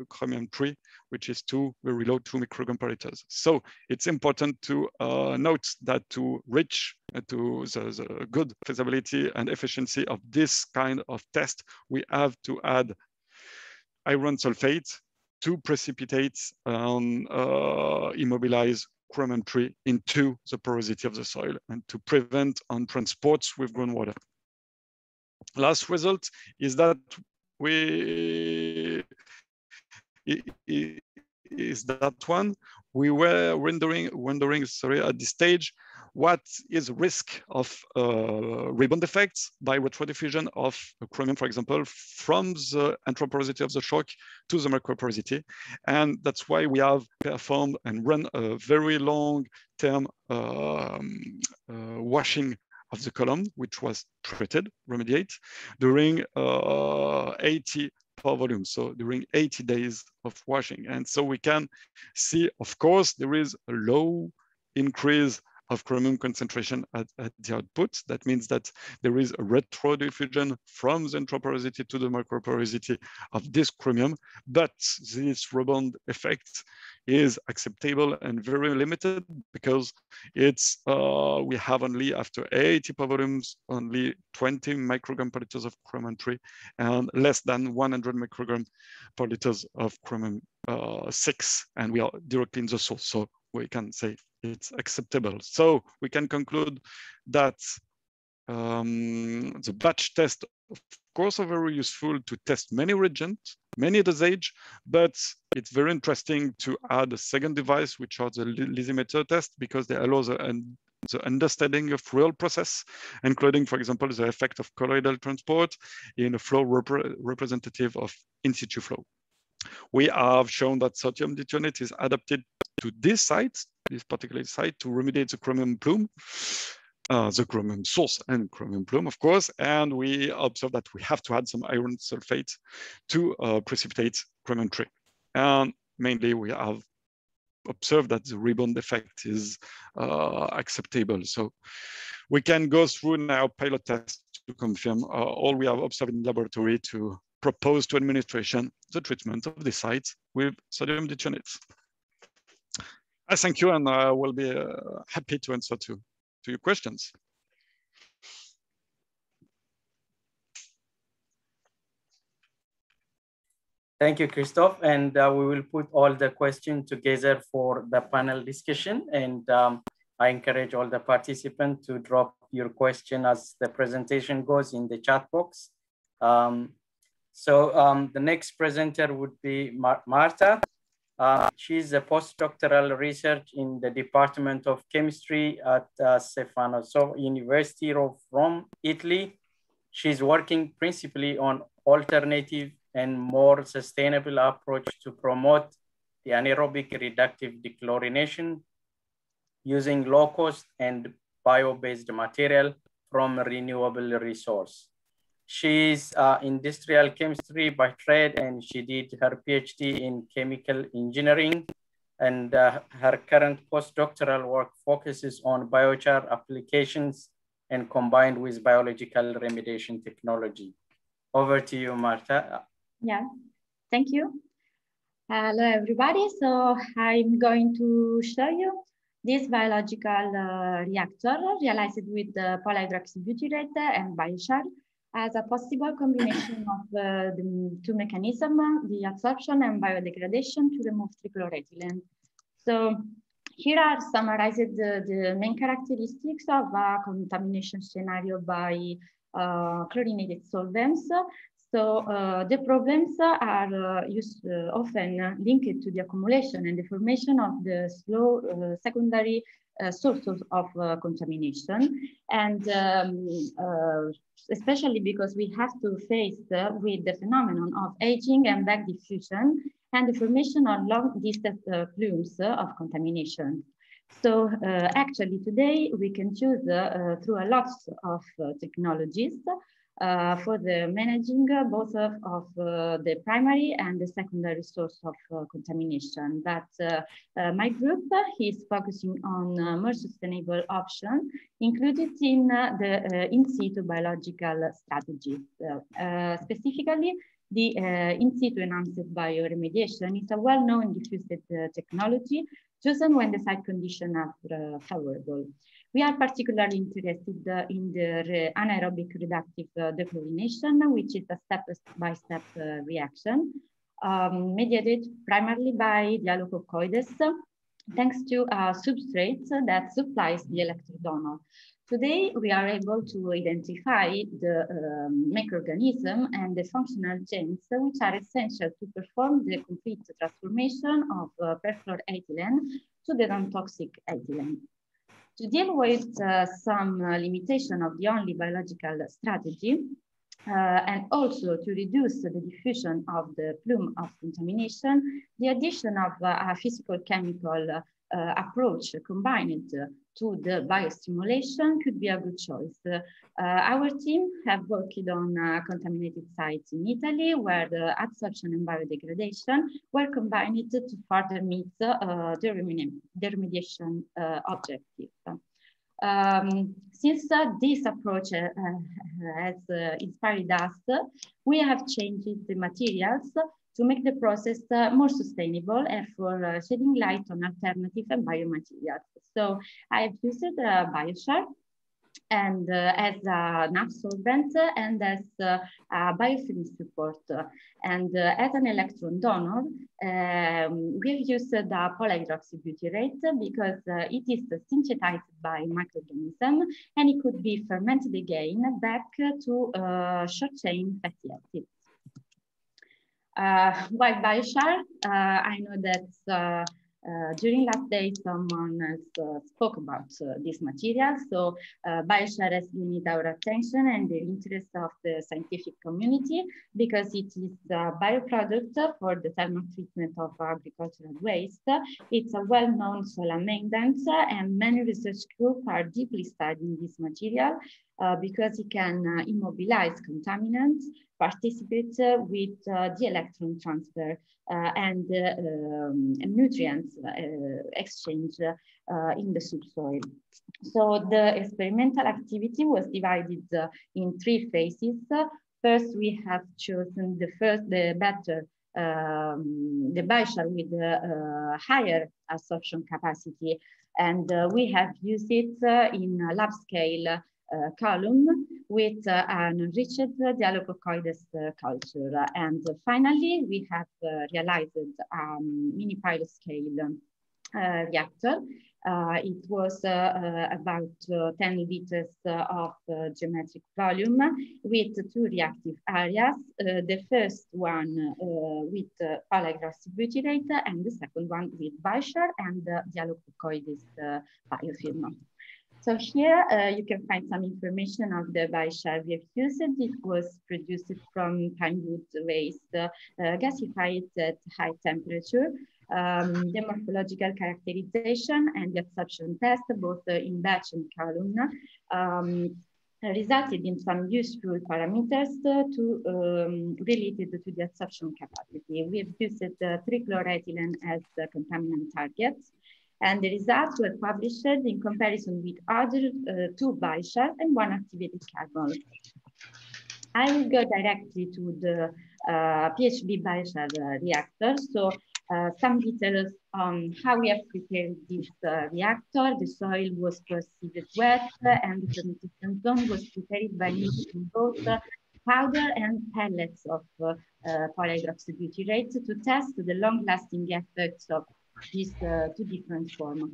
chromium 3, which is two, very low, two microgram per liters. So it's important to uh, note that to reach uh, to the, the good feasibility and efficiency of this kind of test, we have to add iron sulfate to precipitate and uh, immobilize chromium 3 into the porosity of the soil and to prevent on transports with groundwater. Last result is that we is that one. we were rendering, wondering, sorry, at this stage, what is risk of uh, rebound effects by retrodiffusion of chromium, for example, from the enteroporosity of the chalk to the microporosity. And that's why we have performed and run a very long-term um, uh, washing of the column, which was treated, remediate, during uh, 80 per volume. So during 80 days of washing. And so we can see, of course, there is a low increase of chromium concentration at, at, the output. That means that there is a retrodiffusion from the enteroporosity to the microporosity of this chromium, but this rebound effect is acceptable and very limited because it's uh, we have only after 80 per volumes only 20 microgram per liters of chromium 3 and less than 100 microgram per liters of chromium uh, 6 and we are directly in the source so we can say it's acceptable. So we can conclude that um, the batch test, course, are very useful to test many reagents, many dosage, but it's very interesting to add a second device, which are the lysimeter test, because they allow the, the understanding of real process, including, for example, the effect of colloidal transport in a flow rep representative of in situ flow. We have shown that sodium dithionate is adapted to this site, this particular site, to remediate the chromium plume, uh, the chromium source and chromium plume, of course. And we observe that we have to add some iron sulfate to uh, precipitate chromium 3. And mainly we have observed that the rebound effect is uh, acceptable. So we can go through now pilot tests to confirm uh, all we have observed in laboratory to propose to administration the treatment of the sites with sodium dithionates. I thank you and I will be uh, happy to answer to, to your questions. Thank you, Christoph. And uh, we will put all the questions together for the panel discussion. And um, I encourage all the participants to drop your question as the presentation goes in the chat box. Um, so um, the next presenter would be Mar Marta. Uh, she's a postdoctoral research in the Department of Chemistry at uh, Sapienza University of Rome, Italy. She's working principally on alternative and more sustainable approach to promote the anaerobic reductive dechlorination using low cost and bio-based material from renewable resource. She's uh, industrial chemistry by trade and she did her PhD in chemical engineering. And uh, her current postdoctoral work focuses on biochar applications and combined with biological remediation technology. Over to you, Marta. Yeah, thank you. Hello, everybody. So I'm going to show you this biological uh, reactor realized with the polyhydroxybutyrate and biochar as a possible combination of uh, the two mechanisms, the absorption and biodegradation to remove trichloroethylene. So here are summarized the, the main characteristics of a contamination scenario by uh, chlorinated solvents. So uh, the problems are uh, used, uh, often linked to the accumulation and the formation of the slow uh, secondary sources of contamination. And um, especially because we have to face with the phenomenon of aging and back diffusion and the formation of long distance plumes of contamination. So uh, actually today we can choose uh, through a lot of uh, technologies uh, for the managing uh, both of, of uh, the primary and the secondary source of uh, contamination. But uh, my group is focusing on more sustainable options included in the in situ biological strategies. specifically, the in situ enhanced bioremediation is a well-known diffused technology chosen when the site conditions are favorable. We are particularly interested uh, in the anaerobic reductive uh, dechlorination, which is a step-by-step -step, uh, reaction um, mediated primarily by the thanks to a substrate that supplies the electrodonor. Today, we are able to identify the um, microorganism and the functional genes which are essential to perform the complete transformation of uh, perchloroethylene to the non-toxic ethylene. To deal with uh, some uh, limitation of the only biological strategy, uh, and also to reduce the diffusion of the plume of contamination, the addition of uh, a physical chemical uh, approach combined to the biostimulation could be a good choice. Uh, our team have worked on uh, contaminated sites in Italy where the adsorption and biodegradation were combined to further meet uh, the, remediation objective. Um, since uh, this approach uh, has uh, inspired us, we have changed the materials to make the process uh, more sustainable and for uh, shedding light on alternative and biomaterials. So I have used uh, biochar and uh, as an absorbent and as uh, a biofilm support. And uh, as an electron donor, um, we've used the polyhydroxybutyrate because uh, it is synthesized by microorganism and it could be fermented again back to short chain fatty acids. Uh, while biochar, uh, I know that uh, uh, during last day, someone uh, spoke about this material. So biochar has gained our attention and the interest of the scientific community because it is a bioproduct for the thermal treatment of agricultural waste. It's a well-known soil amendment and many research groups are deeply studying this material uh, because it can uh, immobilize contaminants, participate uh, with the electron transfer and um, nutrients exchange in the subsoil. So the experimental activity was divided in three phases. First, we have chosen the first, the better um, the biochar with uh, higher absorption capacity. And uh, we have used it uh, in lab scale uh, column with uh, an enriched Dehalococcoides uh, culture. And finally, we have realized a um, mini pilot scale reactor uh, it was uh, uh, about 10 liters of geometric volume with two reactive areas. the first one with uh, polyhydroxybutyrate and the second one with biochar and uh, biofilm. So here uh, you can find some information of the biochar we have used. It was produced from pine wood waste, uh, gasified at high temperature. Um, the morphological characterization and the absorption test, both uh, in batch and column, um, resulted in some useful parameters uh, to um, related to the absorption capacity. We have used uh, trichloroethylene as the contaminant targets and the results were published in comparison with other uh, two biochar and one activated carbon. I will go directly to the uh, PHB uh, reactor. So uh, some details on how we have prepared this uh, reactor. The soil was proceeded wet and the fermentation zone was prepared by mixing both powder and pellets of uh, uh, polyhydroxybutyrate to test the long-lasting effects of these uh, two different forms.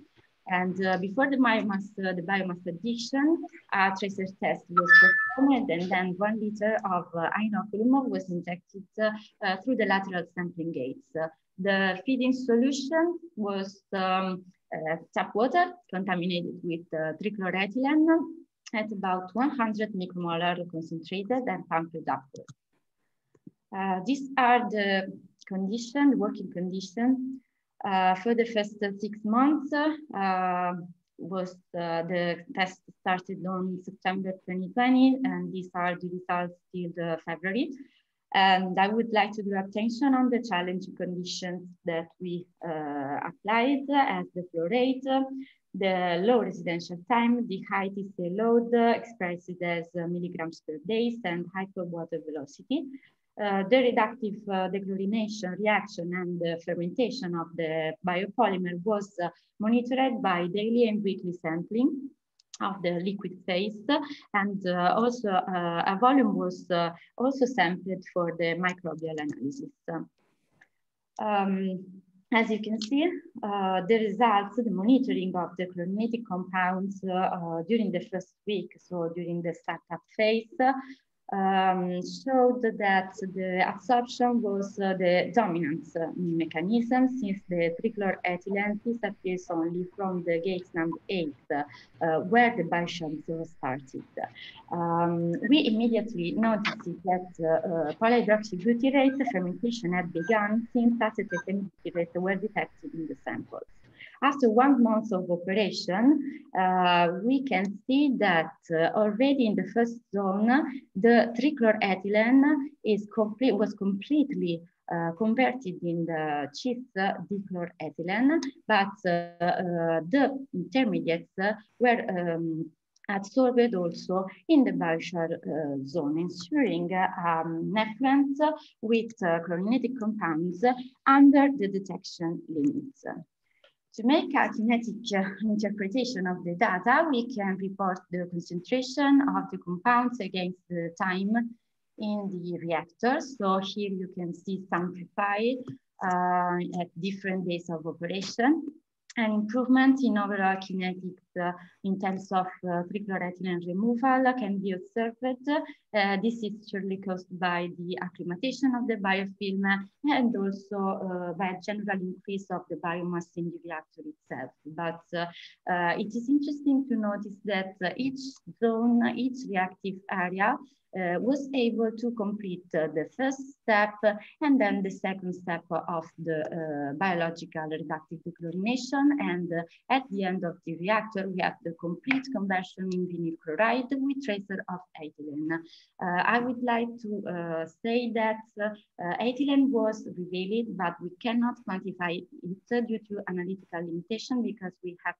And uh, before the biomass, uh, the biomass addition, a tracer test was performed and then one liter of uh, inoculum was injected uh, uh, through the lateral sampling gates. the feeding solution was um, tap water contaminated with trichloroethylene at about 100 micromolar concentrated and pumped upward. these are the condition, working conditions uh, for the first six months, uh, was uh, the test started on September 2020, and these are the results till February. And I would like to draw attention on the challenging conditions that we uh, applied as the flow rate, the low residential time, the high TCA load expressed as milligrams per day, and high water velocity. Uh, the reductive uh, dechlorination reaction and the fermentation of the biopolymer was uh, monitored by daily and weekly sampling of the liquid phase and uh, also uh, a volume was also sampled for the microbial analysis. Um, as you can see, uh, the results, the monitoring of the chlorinated compounds uh, uh, during the first week, so during the startup phase, um, showed that the absorption was uh, the dominant uh, mechanism since the trichloroethylene disappears only from the gate number eight, uh, where the biocharts started. Um, we immediately noticed that uh, polyhydroxybutyrate fermentation had begun since acetate and butyrate were detected in the samples. After one month of operation, uh, we can see that uh, already in the first zone, the trichloroethylene is complete, was completely uh, converted in the cis dichloroethylene, but uh, uh, the intermediates were um, absorbed also in the biochar uh, zone, ensuring um, effluent with uh, chlorinated compounds under the detection limits. To make a kinetic uh, interpretation of the data, we can report the concentration of the compounds against the time in the reactor. So here you can see simplified uh, at different days of operation and improvement in overall kinetics uh, in terms of uh, trichloroethylene removal can be observed. Uh, this is surely caused by the acclimatization of the biofilm and also uh, by a general increase of the biomass in the reactor itself. But uh, uh, it is interesting to notice that each zone, each reactive area uh, was able to complete uh, the first step and then the second step of the uh, biological reductive chlorination. And uh, at the end of the reactor, we have the complete conversion in vinyl chloride with tracer of ethylene. Uh, I would like to uh, say that ethylene was revealed, but we cannot quantify it due to analytical limitation because we have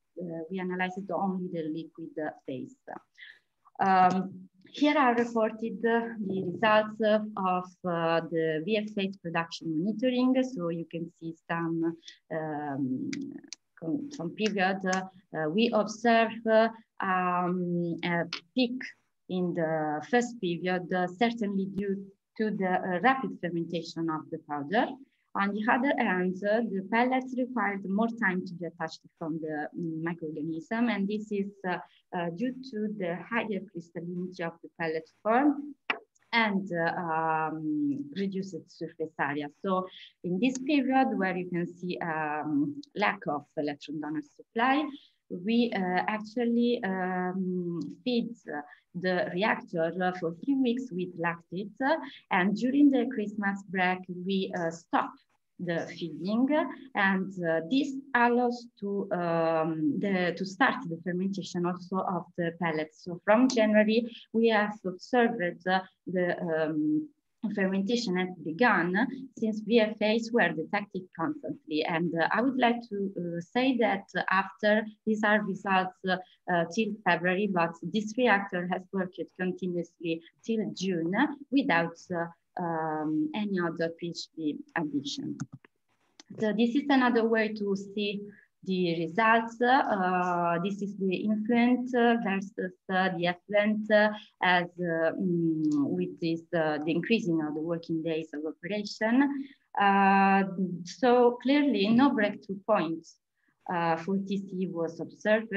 we analyzed only the liquid phase. Um, here are reported the results of uh, the VFA production monitoring. So you can see some um, some period uh, we observe uh, um, a peak in the first period, uh, certainly due to the uh, rapid fermentation of the powder. On the other hand, the pellets required more time to be from the mm, microorganism, and this is uh, uh, due to the higher crystallinity of the pellet form and uh, um, reduced surface area. So in this period where you can see um, lack of electron donor supply, we uh, actually um, feed the reactor for three weeks with lactate. And during the Christmas break, we uh, stop the feeding and uh, this allows to um, the to start the fermentation also of the pellets so from january we have observed uh, the um, fermentation has begun since VFAs were detected constantly. And uh, I would like to uh, say that after these are results uh, till February, but this reactor has worked continuously till June without uh, um, any other PHB addition. So this is another way to see the results. Uh, this is the influence versus uh, the effluent uh, as uh, mm, with this the increasing of the working days of operation. so clearly no breakthrough points for TC was observed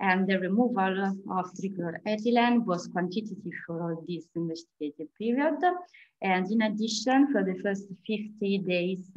and the removal of trichloroethylene was quantitative for all this investigated period. And in addition, for the first 50 days,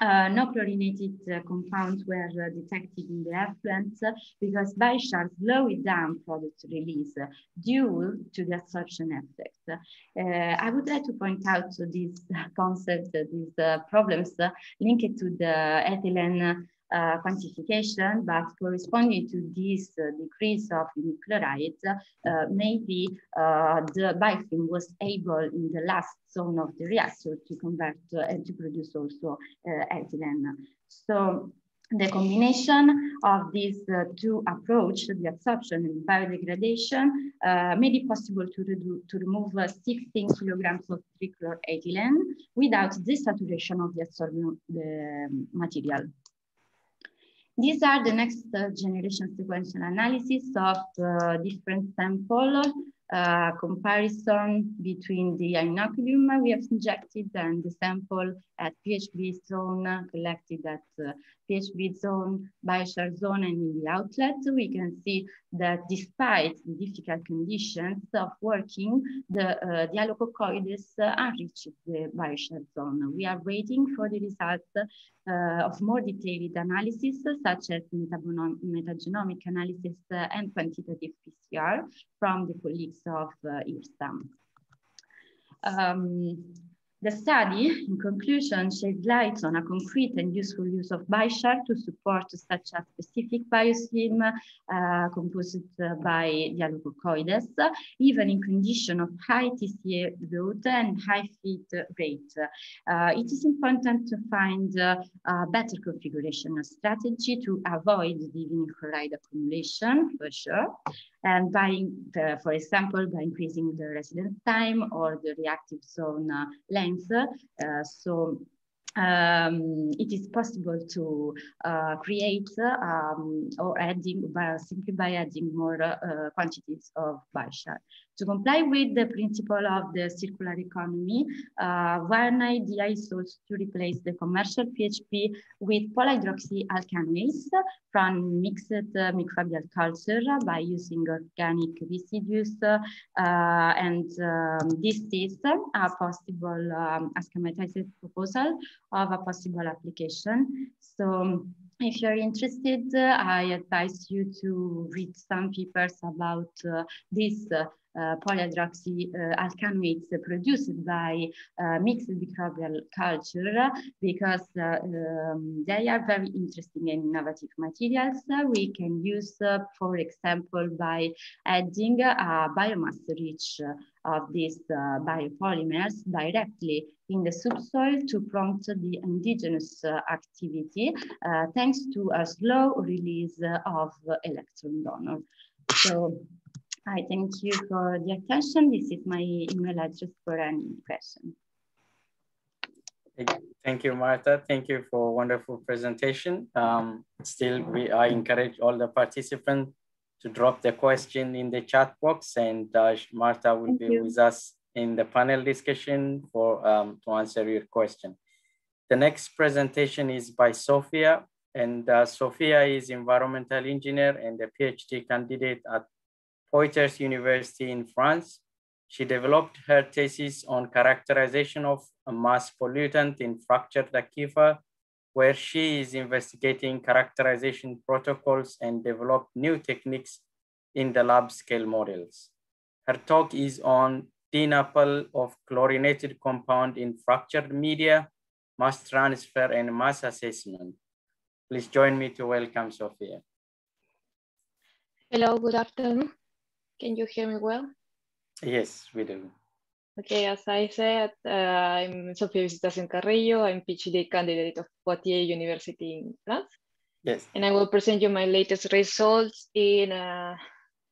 uh, no chlorinated uh, compounds were uh, detected in the effluents because biochar slowed down product release due to the absorption effect. Uh, I would like to point out this concept, these uh, problems linked to the ethylene uh, quantification, but corresponding to this uh, decrease of chloride, uh, maybe uh, the biofilm was able in the last zone of the reactor to convert uh, and to produce also uh, ethylene. So the combination of these uh, two approaches, the absorption and biodegradation, uh, made it possible to, to remove uh, 16 kilograms of trichloroethylene without desaturation of the absorbing the material. These are the next uh, generation sequential analysis of uh, different sample uh, comparison between the inoculum we have injected and the sample at PHB zone collected at PHB zone, biochar zone, and in the outlet, we can see that despite the difficult conditions of working, the uh, Dehalococcoides uh, enriched the biochar zone. We are waiting for the results uh, of more detailed analysis, such as metagenomic analysis uh, and quantitative PCR from the colleagues of uh, IRSAM. Um, the study, in conclusion, sheds light on a concrete and useful use of biochar to support such a specific biosym uh, composed by Dehalococcoides, even in condition of high TCA load and high feed rate. Uh, it is important to find uh, a better configuration strategy to avoid the vinyl chloride accumulation, for sure, and by, the, for example, by increasing the residence time or the reactive zone uh, length. Uh, so um, it is possible to uh, create um, or adding by simply by adding more uh, quantities of biochar. To comply with the principle of the circular economy, uh, one idea is also to replace the commercial PHB with polyhydroxyalkanoates from mixed uh, microbial culture by using organic residues. Uh, and um, this is a possible um, a schematized proposal of a possible application. So if you're interested, uh, I advise you to read some papers about uh, this uh, uh, uh, produced by uh, mixed microbial culture because um, they are very interesting and innovative materials we can use, for example, by adding a biomass rich of these uh, biopolymers directly in the subsoil to prompt the indigenous uh, activity uh, thanks to a slow release of electron donor. So I thank you for the attention. This is my email address for any question. Thank you, Marta. Thank you for wonderful presentation. Um, still, we I encourage all the participants to drop the question in the chat box and uh, Marta will Thank be you. with us in the panel discussion for um, to answer your question. The next presentation is by Sophia and uh, Sophia is environmental engineer and a PhD candidate at Poitiers University in France. She developed her thesis on characterization of a mass pollutant in fractured aquifer, where she is investigating characterization protocols and develop new techniques in the lab scale models. Her talk is on DNAPL of chlorinated compound in fractured media, mass transfer and mass assessment. Please join me to welcome Sophia. Hello, good afternoon. Can you hear me well? Yes, we do. Okay, as I said, uh, I'm Sofia Visitación Carrillo. I'm PhD candidate of Poitiers University in France. Yes. And I will present you my latest results in, uh,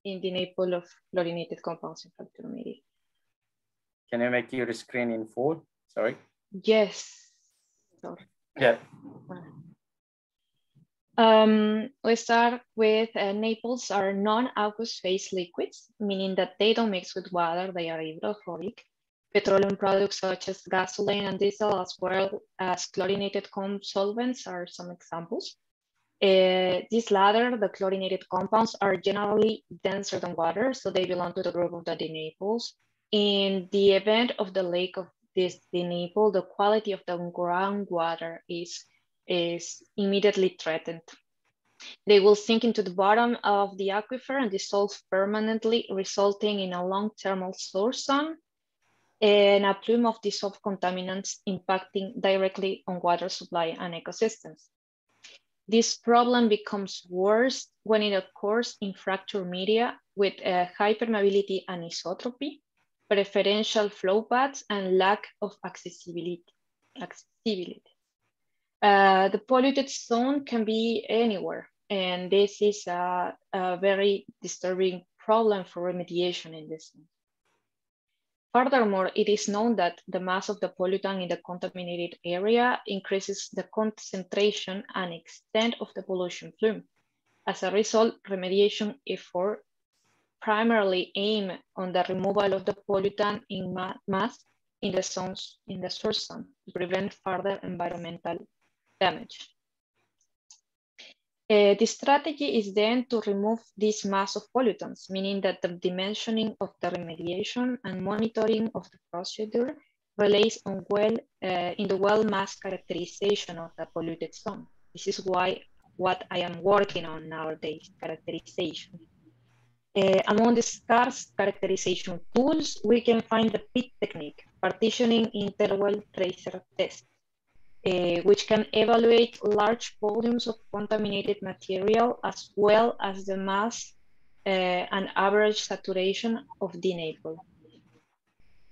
in the NAPL of fluorinated compounds in fracture media. Can you make your screen in full? Sorry. Yes. Sorry. Yeah. Um, we start with uh, NAPLs are non-aqueous phase liquids, meaning that they don't mix with water, they are hydrophobic. Petroleum products such as gasoline and diesel, as well as chlorinated solvents are some examples. Uh, these latter, the chlorinated compounds, are generally denser than water, so they belong to the group of the DNAPLs. In the event of the lake of this DNAPL, the quality of the groundwater is is immediately threatened. They will sink into the bottom of the aquifer and dissolve permanently, resulting in a long thermal source zone and a plume of dissolved contaminants impacting directly on water supply and ecosystems. This problem becomes worse when it occurs in fracture media with uh, a high permeability anisotropy, preferential flow paths, and lack of accessibility. accessibility. Uh, the polluted zone can be anywhere, and this is a, a very disturbing problem for remediation in this. Furthermore, it is known that the mass of the pollutant in the contaminated area increases the concentration and extent of the pollution plume. As a result, remediation effort primarily aim on the removal of the pollutant in ma mass in the, zones, in the source zone to prevent further environmental damage. Uh, the strategy is then to remove this mass of pollutants, meaning that the dimensioning of the remediation and monitoring of the procedure relies on well uh, in the well mass characterization of the polluted zone. This is why what I am working on nowadays, characterization. Uh, among the scarce characterization tools, we can find the PIT technique, partitioning interwell tracer test, uh, which can evaluate large volumes of contaminated material as well as the mass uh, and average saturation of the.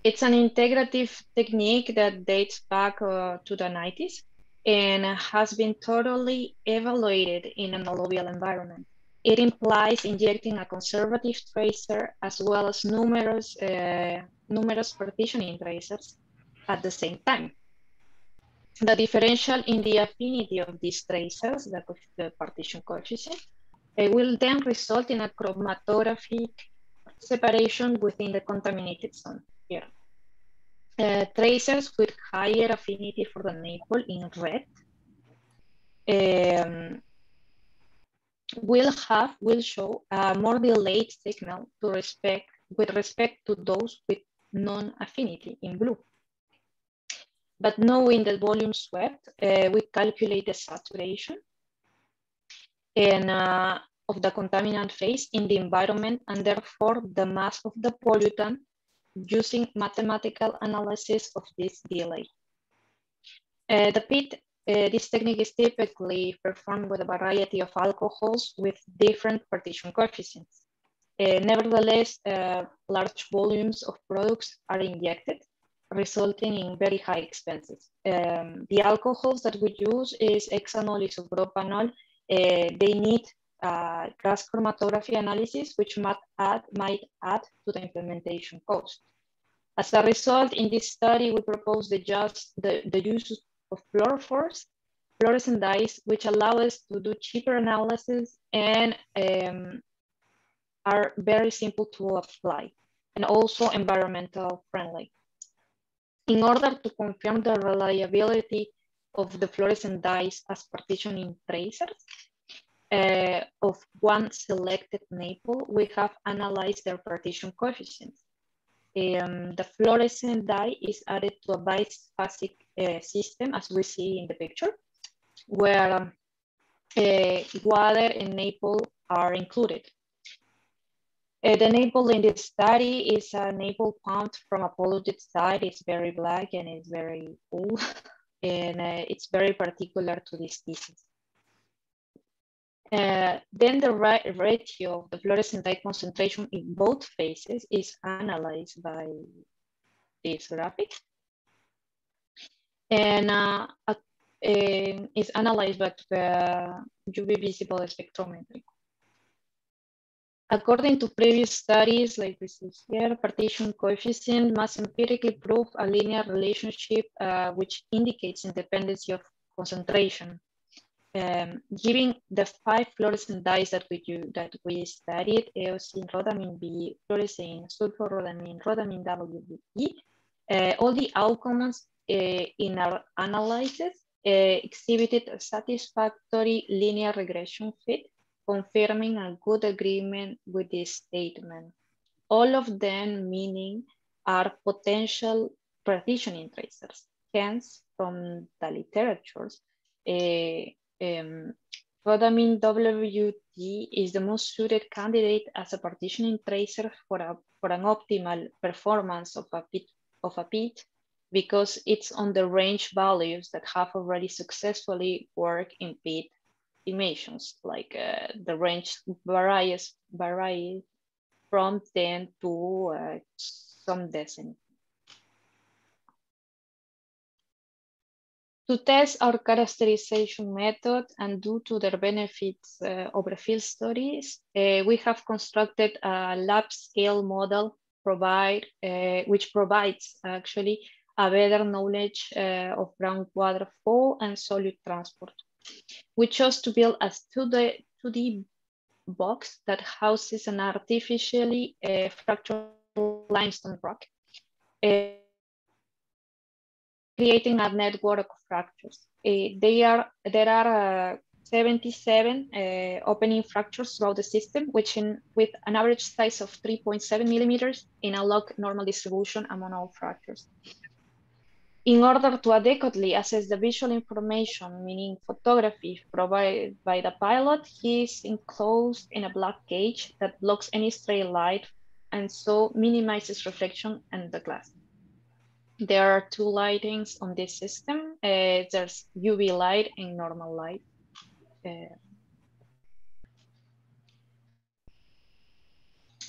It's an integrative technique that dates back uh, to the 90s and has been thoroughly evaluated in an alluvial environment. It implies injecting a conservative tracer as well as numerous, uh, numerous partitioning tracers at the same time. The differential in the affinity of these tracers, the, the partition coefficient, will then result in a chromatographic separation within the contaminated zone here. Uh, tracers with higher affinity for the NAPL in red um, will have will show a more delayed signal to respect with respect to those with non-affinity in blue. But knowing the volume swept, uh, we calculate the saturation and uh, of the contaminant phase in the environment and therefore the mass of the pollutant using mathematical analysis of this delay. Uh, the PIT, uh, this technique is typically performed with a variety of alcohols with different partition coefficients. Uh, nevertheless, uh, large volumes of products are injected, resulting in very high expenses. Um, the alcohols that we use is hexanol, isopropanol. Uh, they need uh, gas chromatography analysis, which might add, might add to the implementation cost. As a result, in this study, we propose the, just, the, the use of fluorophores, fluorescent dyes, which allow us to do cheaper analysis and um, are very simple to apply and also environmental friendly. In order to confirm the reliability of the fluorescent dyes as partitioning tracers, uh, of one selected NAPL, we have analyzed their partition coefficients. Um, the fluorescent dye is added to a biphasic uh, system, as we see in the picture, where um, uh, water and NAPL are included. Uh, the NAPL in this study is a NAPL pumped from a polluted site. It's very black and it's very old, and uh, it's very particular to this species. Uh, then the ratio of the fluorescent dye concentration in both phases is analyzed by this graphic. And uh, uh, is analyzed by the UV visible spectrometry. According to previous studies, like this is here, partition coefficient must empirically prove a linear relationship uh, which indicates independence of concentration. Um, giving the five fluorescent dyes that we do, that we studied, eosin rhodamine B, fluorescein, sulforhodamine, rhodamine WT, uh, all the outcomes uh, in our analysis uh, exhibited a satisfactory linear regression fit, confirming a good agreement with this statement. All of them meaning are potential partitioning tracers. Hence, from the literatures, uh, um, Rhodamine WT is the most suited candidate as a partitioning tracer for, a, for an optimal performance of a pit, of a pit because it's on the range values that have already successfully worked in pit emissions, like uh, the range varies, varies from 10 to uh, some dozen. To test our characterization method and due to their benefits uh, over field studies, uh, we have constructed a lab scale model provide, uh, which provides actually a better knowledge uh, of groundwater flow and solute transport. We chose to build a 2D, 2D box that houses an artificially uh, fractured limestone rock, uh, creating a network of fractures. Uh, they are, there are uh, 77 uh, opening fractures throughout the system, which in, with an average size of 3.7 millimeters in a log normal distribution among all fractures. In order to adequately assess the visual information, meaning photography provided by the pilot, he is enclosed in a black cage that blocks any stray light and so minimizes reflection and the glass. There are two lightings on this system. Uh, there's UV light and normal light. Uh,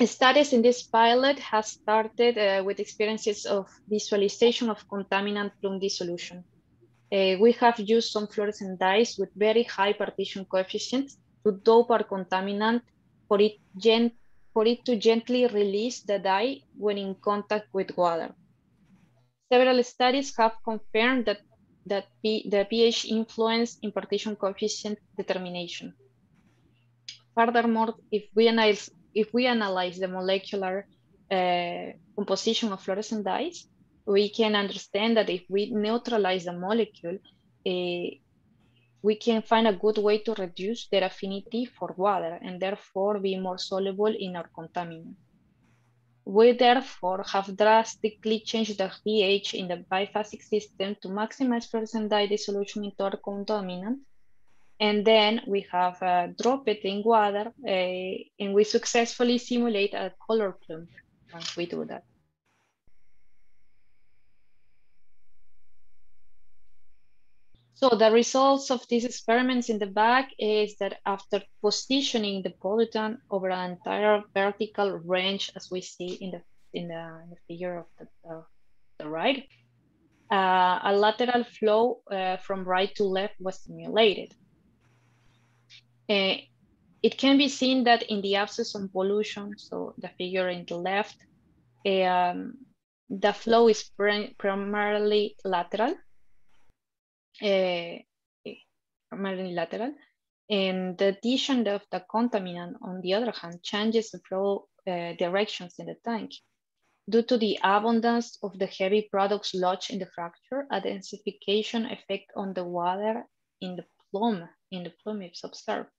studies in this pilot has started uh, with experiences of visualization of contaminant plume dissolution. Uh, we have used some fluorescent dyes with very high partition coefficients to dope our contaminant for it, for it to gently release the dye when in contact with water. Several studies have confirmed that, that P, the pH influence in partition coefficient determination. Furthermore, if we analyze, if we analyze the molecular uh, composition of fluorescent dyes, we can understand that if we neutralize the molecule, uh, we can find a good way to reduce their affinity for water and therefore be more soluble in our contaminant. We therefore have drastically changed the pH in the biphasic system to maximize fluorescent dye dissolution into our contaminant. And then we have uh, dropped it in water uh, and we successfully simulate a color plume once we do that. So the results of these experiments in the back is that after positioning the pollutant over an entire vertical range, as we see in the in the, in the figure of the, the right, uh, a lateral flow uh, from right to left was simulated. Uh, it can be seen that in the absence of pollution, so the figure in the left, um, the flow is primarily lateral uh, lateral. And the addition of the contaminant, on the other hand, changes the flow uh, directions in the tank. Due to the abundance of the heavy products lodged in the fracture, a densification effect on the water in the plume, in the plume is observed.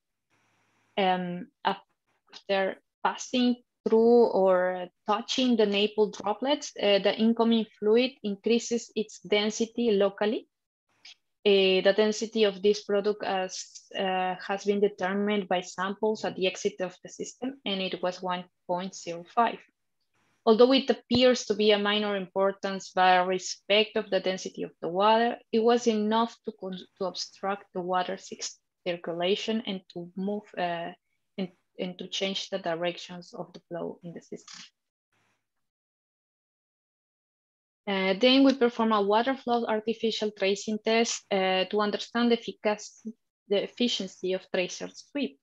Um, after passing through or touching the NAPL droplets, uh, the incoming fluid increases its density locally uh, the density of this product as, uh, has been determined by samples at the exit of the system, and it was 1.05. Although it appears to be a minor importance by respect of the density of the water, it was enough to, to obstruct the water circulation and to move uh, and, and to change the directions of the flow in the system. Uh, then we perform a water flow artificial tracing test uh, to understand the, efficacy, the efficiency of tracer sweep.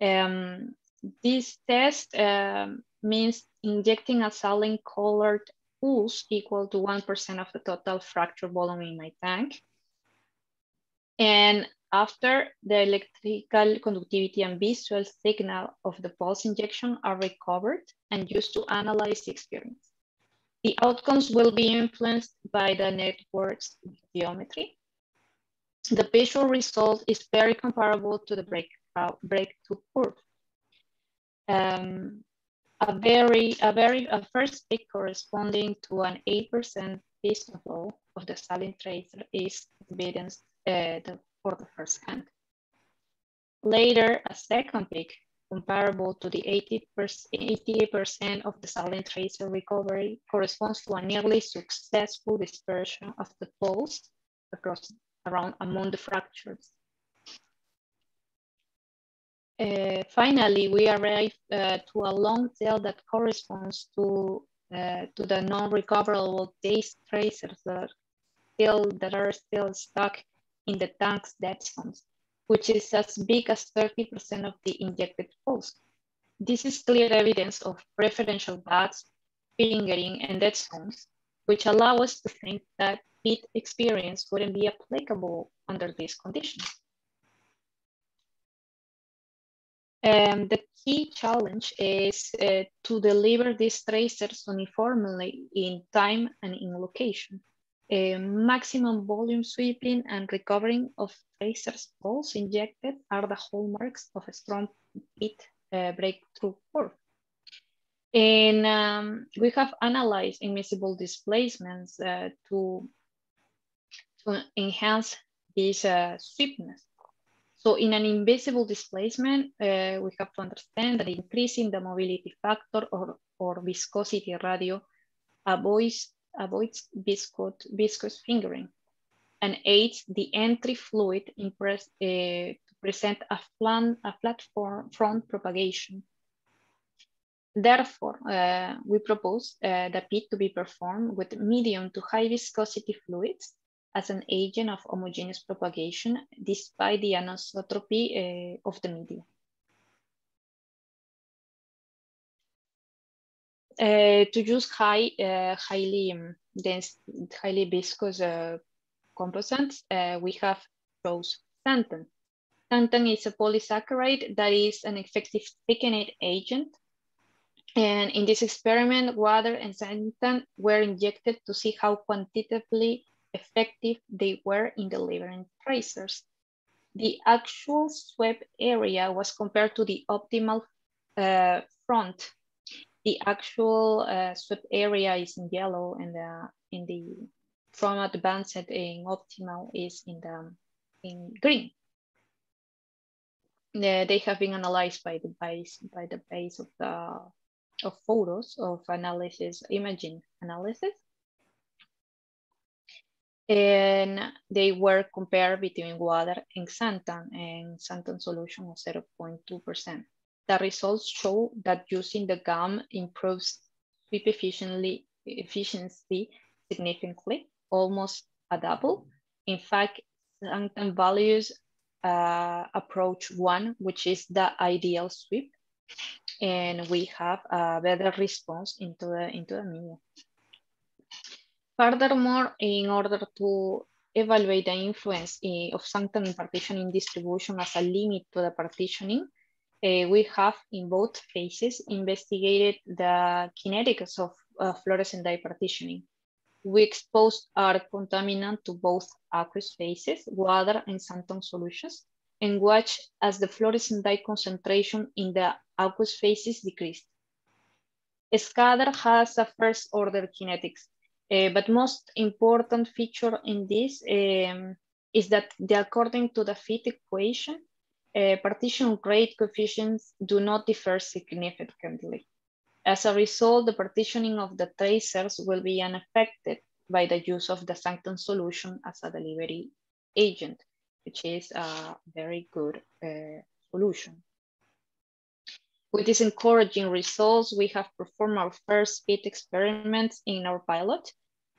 Um, this test um, means injecting a saline colored pulse equal to 1% of the total fracture volume in my tank. And after the electrical conductivity and visual signal of the pulse injection are recovered and used to analyze the experience. The outcomes will be influenced by the network's geometry. The visual result is very comparable to the break, uh, breakthrough curve. Um, a very, a very, a first peak corresponding to an 8% piston flow of the saline tracer is evidenced uh, for the first hand. Later, a second peak comparable to the 88% of the saline tracer recovery corresponds to a nearly successful dispersion of the pulse across around among the fractures. Uh, finally, we arrive uh, to a long tail that corresponds to, uh, to the non-recoverable taste tracers that still, that are still stuck in the tank's dead zones which is as big as 30% of the injected pulse. This is clear evidence of preferential baths, fingering, and dead zones, which allow us to think that heat experience wouldn't be applicable under these conditions. Um, the key challenge is uh, to deliver these tracers uniformly in time and in location. Uh, maximum volume sweeping and recovering of tracers pulse injected are the hallmarks of a strong pit uh, breakthrough curve. And um, we have analyzed immiscible displacements uh, to, to enhance this uh, sweepness. So in an immiscible displacement, uh, we have to understand that increasing the mobility factor or, or viscosity radio avoids, avoids viscous, viscous fingering and aids the entry fluid uh, to present a, flan, a flat front propagation. Therefore, uh, we propose uh, the PIT to be performed with medium to high viscosity fluids as an agent of homogeneous propagation despite the anisotropy uh, of the media. Uh, to use high, uh, highly um, dense, highly viscous composites, we have chose xanthan. Xanthan is a polysaccharide that is an effective thickening agent. And in this experiment, water and xanthan were injected to see how quantitatively effective they were in delivering tracers. The actual swept area was compared to the optimal uh, front. The actual uh, swept area is in yellow and the, in the from advanced in optimal is in the in green. The, they have been analyzed by the base by the base of the of photos of analysis imaging analysis and they were compared between water and xanthan and xanthan solution of 0.2%. The results show that using the gum improves sweep efficiently, efficiency significantly, almost a double. In fact, xanthan values uh, approach one, which is the ideal sweep. And we have a better response into the, into the media. Furthermore, in order to evaluate the influence eh, of xanthan partitioning distribution as a limit to the partitioning, uh, we have in both phases investigated the kinetics of uh, fluorescent dye partitioning. We exposed our contaminant to both aqueous phases, water and xanthan solutions, and watched as the fluorescent dye concentration in the aqueous phases decreased. Scatter has a first order kinetics uh, but most important feature in this um, is that the, according to the fit equation, uh, partition rate coefficients do not differ significantly. As a result, the partitioning of the tracers will be unaffected by the use of the xanthan solution as a delivery agent, which is a very good uh, solution. With these encouraging results, we have performed our first PIT experiments in our pilot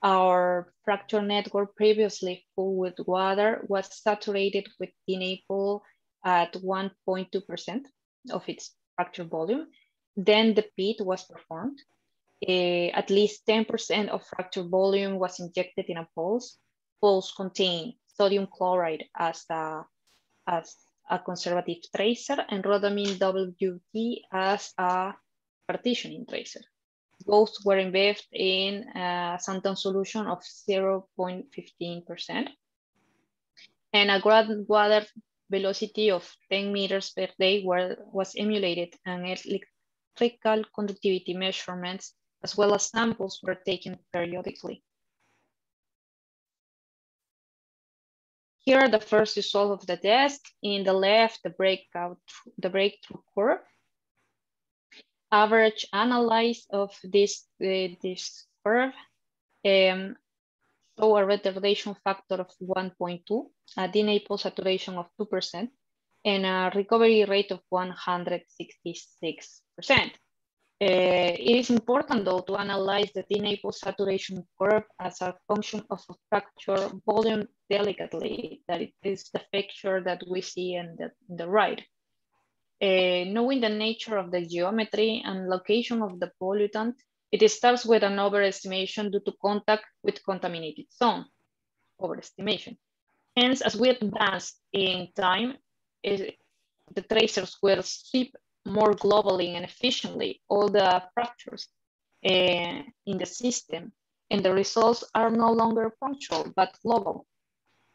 our fracture network previously full with water was saturated with DNAPL at 1.2% of its fracture volume. Then the PIT was performed. Uh, at least 10% of fracture volume was injected in a pulse. Pulse contained sodium chloride as a, as a conservative tracer and rhodamine WT as a partitioning tracer. Both were embedded in uh, a xanthan solution of 0.15%. And a groundwater velocity of 10 meters per day were, was emulated and electrical conductivity measurements as well as samples were taken periodically. Here are the first results of the test. In the left, the breakout, the breakthrough curve, average analyze of this, uh, this curve um, show a retardation factor of 1.2, a DNAPL saturation of 2%, and a recovery rate of 166%. Uh, it is important though to analyze the DNAPL saturation curve as a function of a fracture volume delicately, that it is the picture that we see in the, in the right. Uh, knowing the nature of the geometry and location of the pollutant, it starts with an overestimation due to contact with contaminated zone, overestimation. Hence, as we advance in time, it, the tracers will sweep more globally and efficiently all the fractures uh, in the system. And the results are no longer punctual, but global.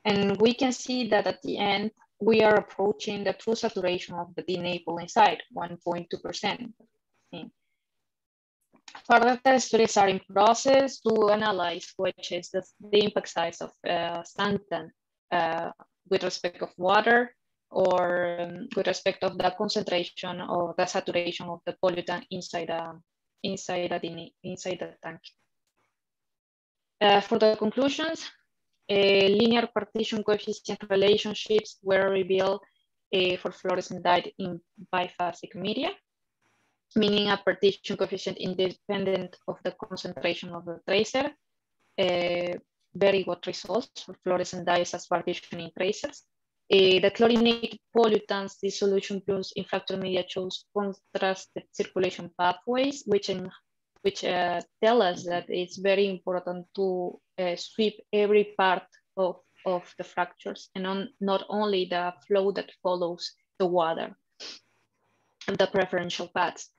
And we can see that at the end, we are approaching the true saturation of the DNAPL inside, 1.2%. Further studies are in process to analyze which is the, the impact size of uh, xanthan uh, with respect of water or um, with respect of the concentration or the saturation of the pollutant inside a, inside the, inside the tank. Uh, for the conclusions, uh, linear partition coefficient relationships were revealed uh, for fluorescent dye in biphasic media, meaning a partition coefficient independent of the concentration of the tracer. Uh, very good results for fluorescent dyes as partitioning tracers. Uh, the chlorinated pollutants dissolution plus in fracture media shows contrasted circulation pathways, which in, which uh, tell us that it's very important to uh, sweep every part of, of the fractures and on, not only the flow that follows the water and the preferential paths.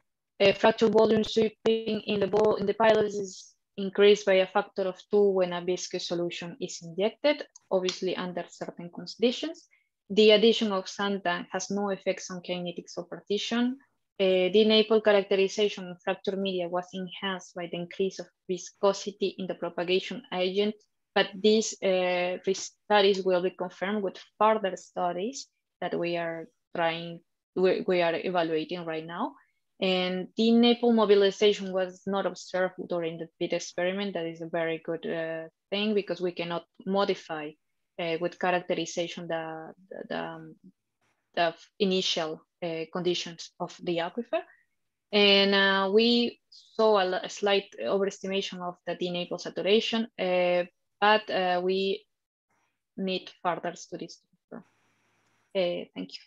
fracture volume sweeping in the, in the pilots is increased by a factor of two when a viscous solution is injected, obviously under certain conditions. The addition of xanthan has no effects on kinetics of partition. Uh, the DNAPL characterization of fracture media was enhanced by the increase of viscosity in the propagation agent, but these uh, studies will be confirmed with further studies that we are trying, we, we are evaluating right now. And the DNAPL mobilization was not observed during the PIT experiment. That is a very good uh, thing because we cannot modify uh, with characterization the, the, the, um, the initial uh, conditions of the aquifer. And uh, we saw a, a, slight overestimation of the DNAPL saturation, uh, but uh, we need further studies. Uh, thank you.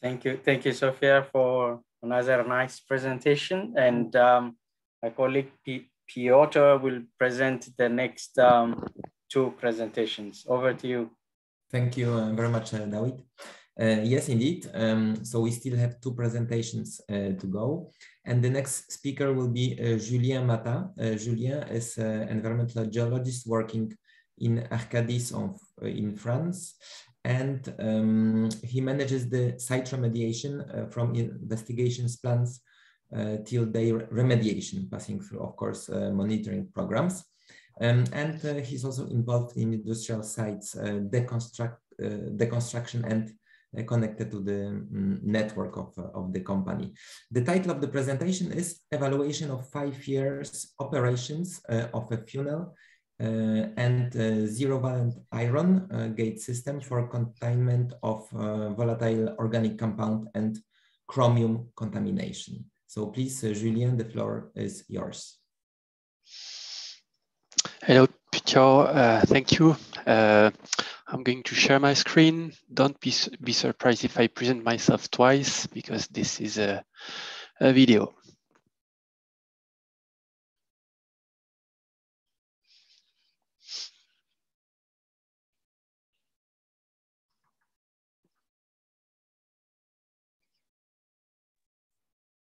Thank you. Thank you, Sofia, for another nice presentation. And um, my colleague P Piotr will present the next um, two presentations. Over to you. Thank you uh, very much, uh, David. Uh, yes, indeed. Um, so we still have two presentations uh, to go. And the next speaker will be uh, Julien Matat. Uh, Julien is an environmental geologist working in Arcadis of, in France and um, he manages the site remediation from investigations plans till their remediation, passing through, of course, uh, monitoring programs. Um, and uh, he's also involved in industrial sites uh, deconstruct, uh, deconstruction and connected to the um, network of, of the company. The title of the presentation is Evaluation of Five Years Operations of a Funnel uh, and uh, zero valent iron uh, gate system for containment of volatile organic compound and chromium contamination. So please, Julien, the floor is yours. Hello, Peter. Uh, thank you. Uh, I'm going to share my screen. Don't be, be surprised if I present myself twice because this is a, a video.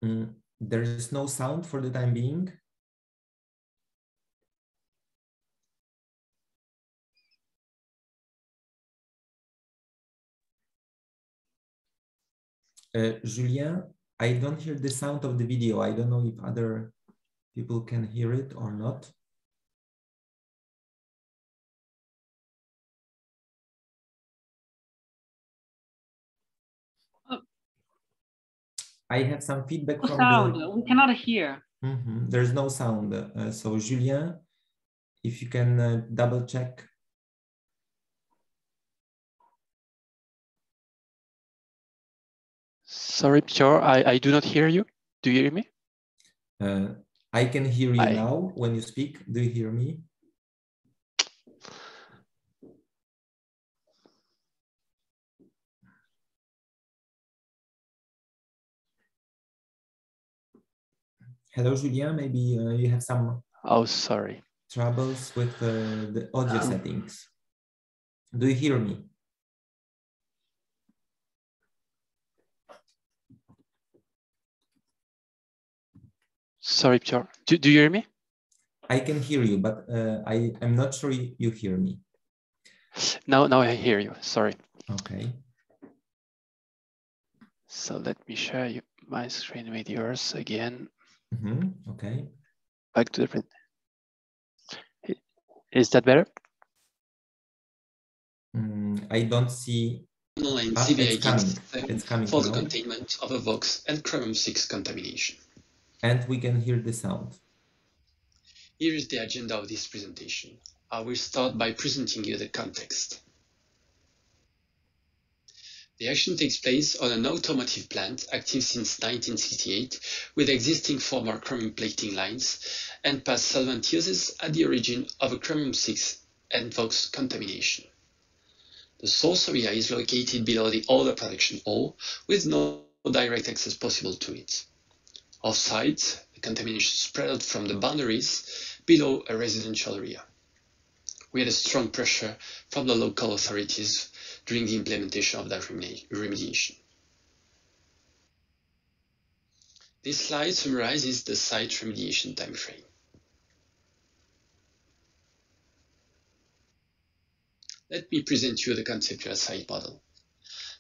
Mm, there is no sound for the time being. Uh, Julien, I don't hear the sound of the video. I don't know if other people can hear it or not. I have some feedback no from sound. The... We cannot hear. Mm -hmm. There's no sound. Uh, so Julien, if you can uh, double check. Sorry, Pierre, I, I do not hear you. Do you hear me? Uh, I can hear you I... now when you speak. Do you hear me? Hello, Julien. Maybe uh, you have some. Oh, sorry. Troubles with uh, the audio um, settings. Do you hear me? Sorry, Pierre. Do, do you hear me? I can hear you, but uh, I am not sure you hear me. Now, now I hear you. Sorry. Okay. So let me share you, my screen with yours again. Mm -hmm. Okay. Back to the print. Is that better? Mm, I don't see. Online ah, CVI it's coming. It's coming for the now. containment of a VOX and chromium-6 contamination. And we can hear the sound. Here is the agenda of this presentation. I will start by presenting you the context. The action takes place on an automotive plant active since 1968 with existing former chromium plating lines and past solvent uses at the origin of a chromium-6 and VOX contamination. The source area is located below the older production hall with no direct access possible to it. Off-site, the contamination spread out from the boundaries below a residential area. We had a strong pressure from the local authorities during the implementation of that remediation. This slide summarizes the site remediation timeframe. Let me present you the conceptual site model.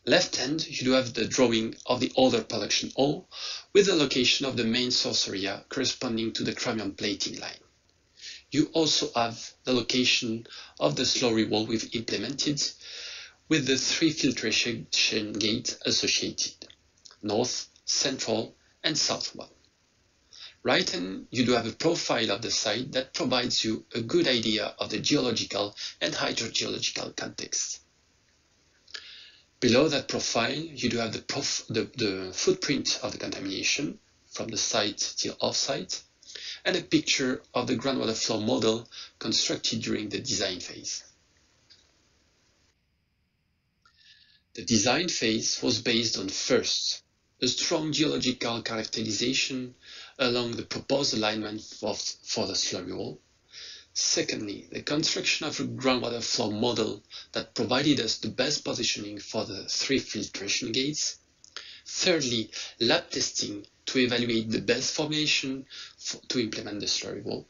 Left hand, you do have the drawing of the older production hall with the location of the main source area corresponding to the chromium plating line. You also have the location of the slurry wall we've implemented with the three filtration gates associated, north, central, and south one. Right hand, you do have a profile of the site that provides you a good idea of the geological and hydrogeological context. Below that profile, you do have the, the, the footprint of the contamination from the site till off-site, and a picture of the groundwater flow model constructed during the design phase. The design phase was based on first, a strong geological characterization along the proposed alignment for the slurry wall. Secondly, the construction of a groundwater flow model that provided us the best positioning for the three filtration gates. Thirdly, lab testing to evaluate the best formulation for, to implement the slurry wall.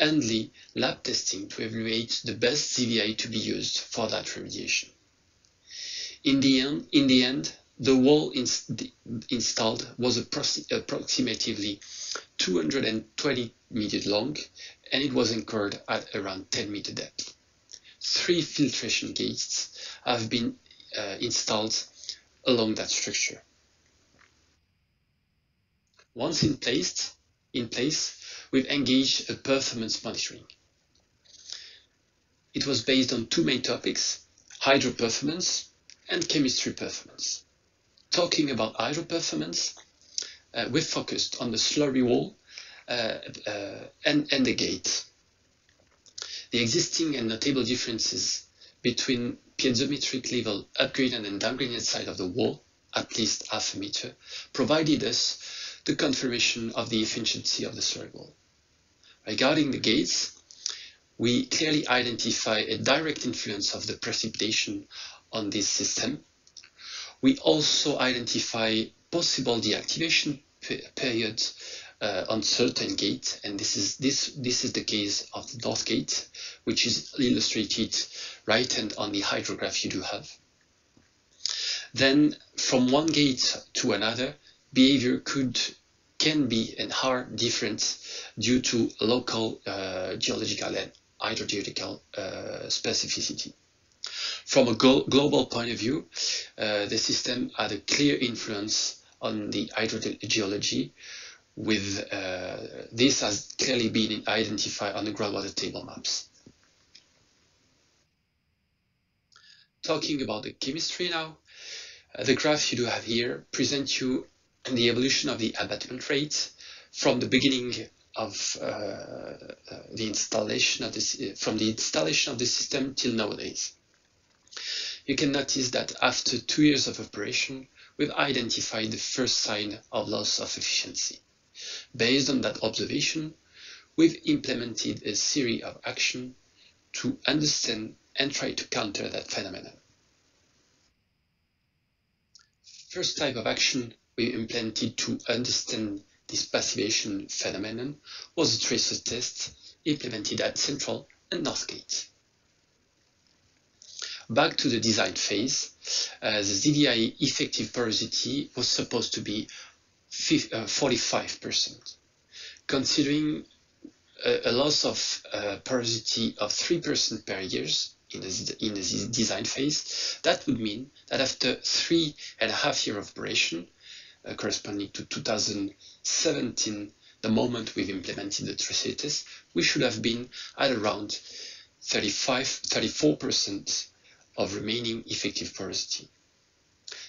Andly, lab testing to evaluate the best ZVI to be used for that remediation. In the end, in the, end the wall installed was approximately 220 meters long and it was anchored at around 10 meter depth. Three filtration gates have been uh, installed along that structure. Once in place, in place, we've engaged a performance monitoring. It was based on two main topics, hydro performance and chemistry performance. Talking about hydro performance, uh, we focused on the slurry wall uh, uh, and, and the gate. The existing and notable differences between piezometric level upgraded and downgraded side of the wall, at least half a meter, provided us the confirmation of the efficiency of the slurry wall. Regarding the gates, we clearly identify a direct influence of the precipitation on this system. We also identify possible deactivation periods uh, on certain gate, and this is this this is the case of the north gate, which is illustrated right hand on the hydrograph you do have. Then from one gate to another, behavior could can be and are different due to local uh, geological and hydrogeological uh, specificity. From a global point of view, uh, the system had a clear influence on the hydrogeology, with uh, this has clearly been identified on the groundwater table maps. Talking about the chemistry now, uh, the graph you do have here presents you the evolution of the abatement rate from the beginning of uh, uh the installation of this, from the installation of the system till nowadays you can notice that after two years of operation, we've identified the first sign of loss of efficiency. Based on that observation, we've implemented a series of actions to understand and try to counter that phenomenon. First type of action we implemented to understand this passivation phenomenon was a tracer test implemented at Central and Northgate. Back to the design phase, uh, the ZVI effective porosity was supposed to be 45%. Uh, Considering a, a loss of uh, porosity of 3% per year in the, in the design phase, that would mean that after three and a half year of operation, uh, corresponding to 2017, the moment we've implemented the tracer test, we should have been at around 35, 34% of remaining effective porosity.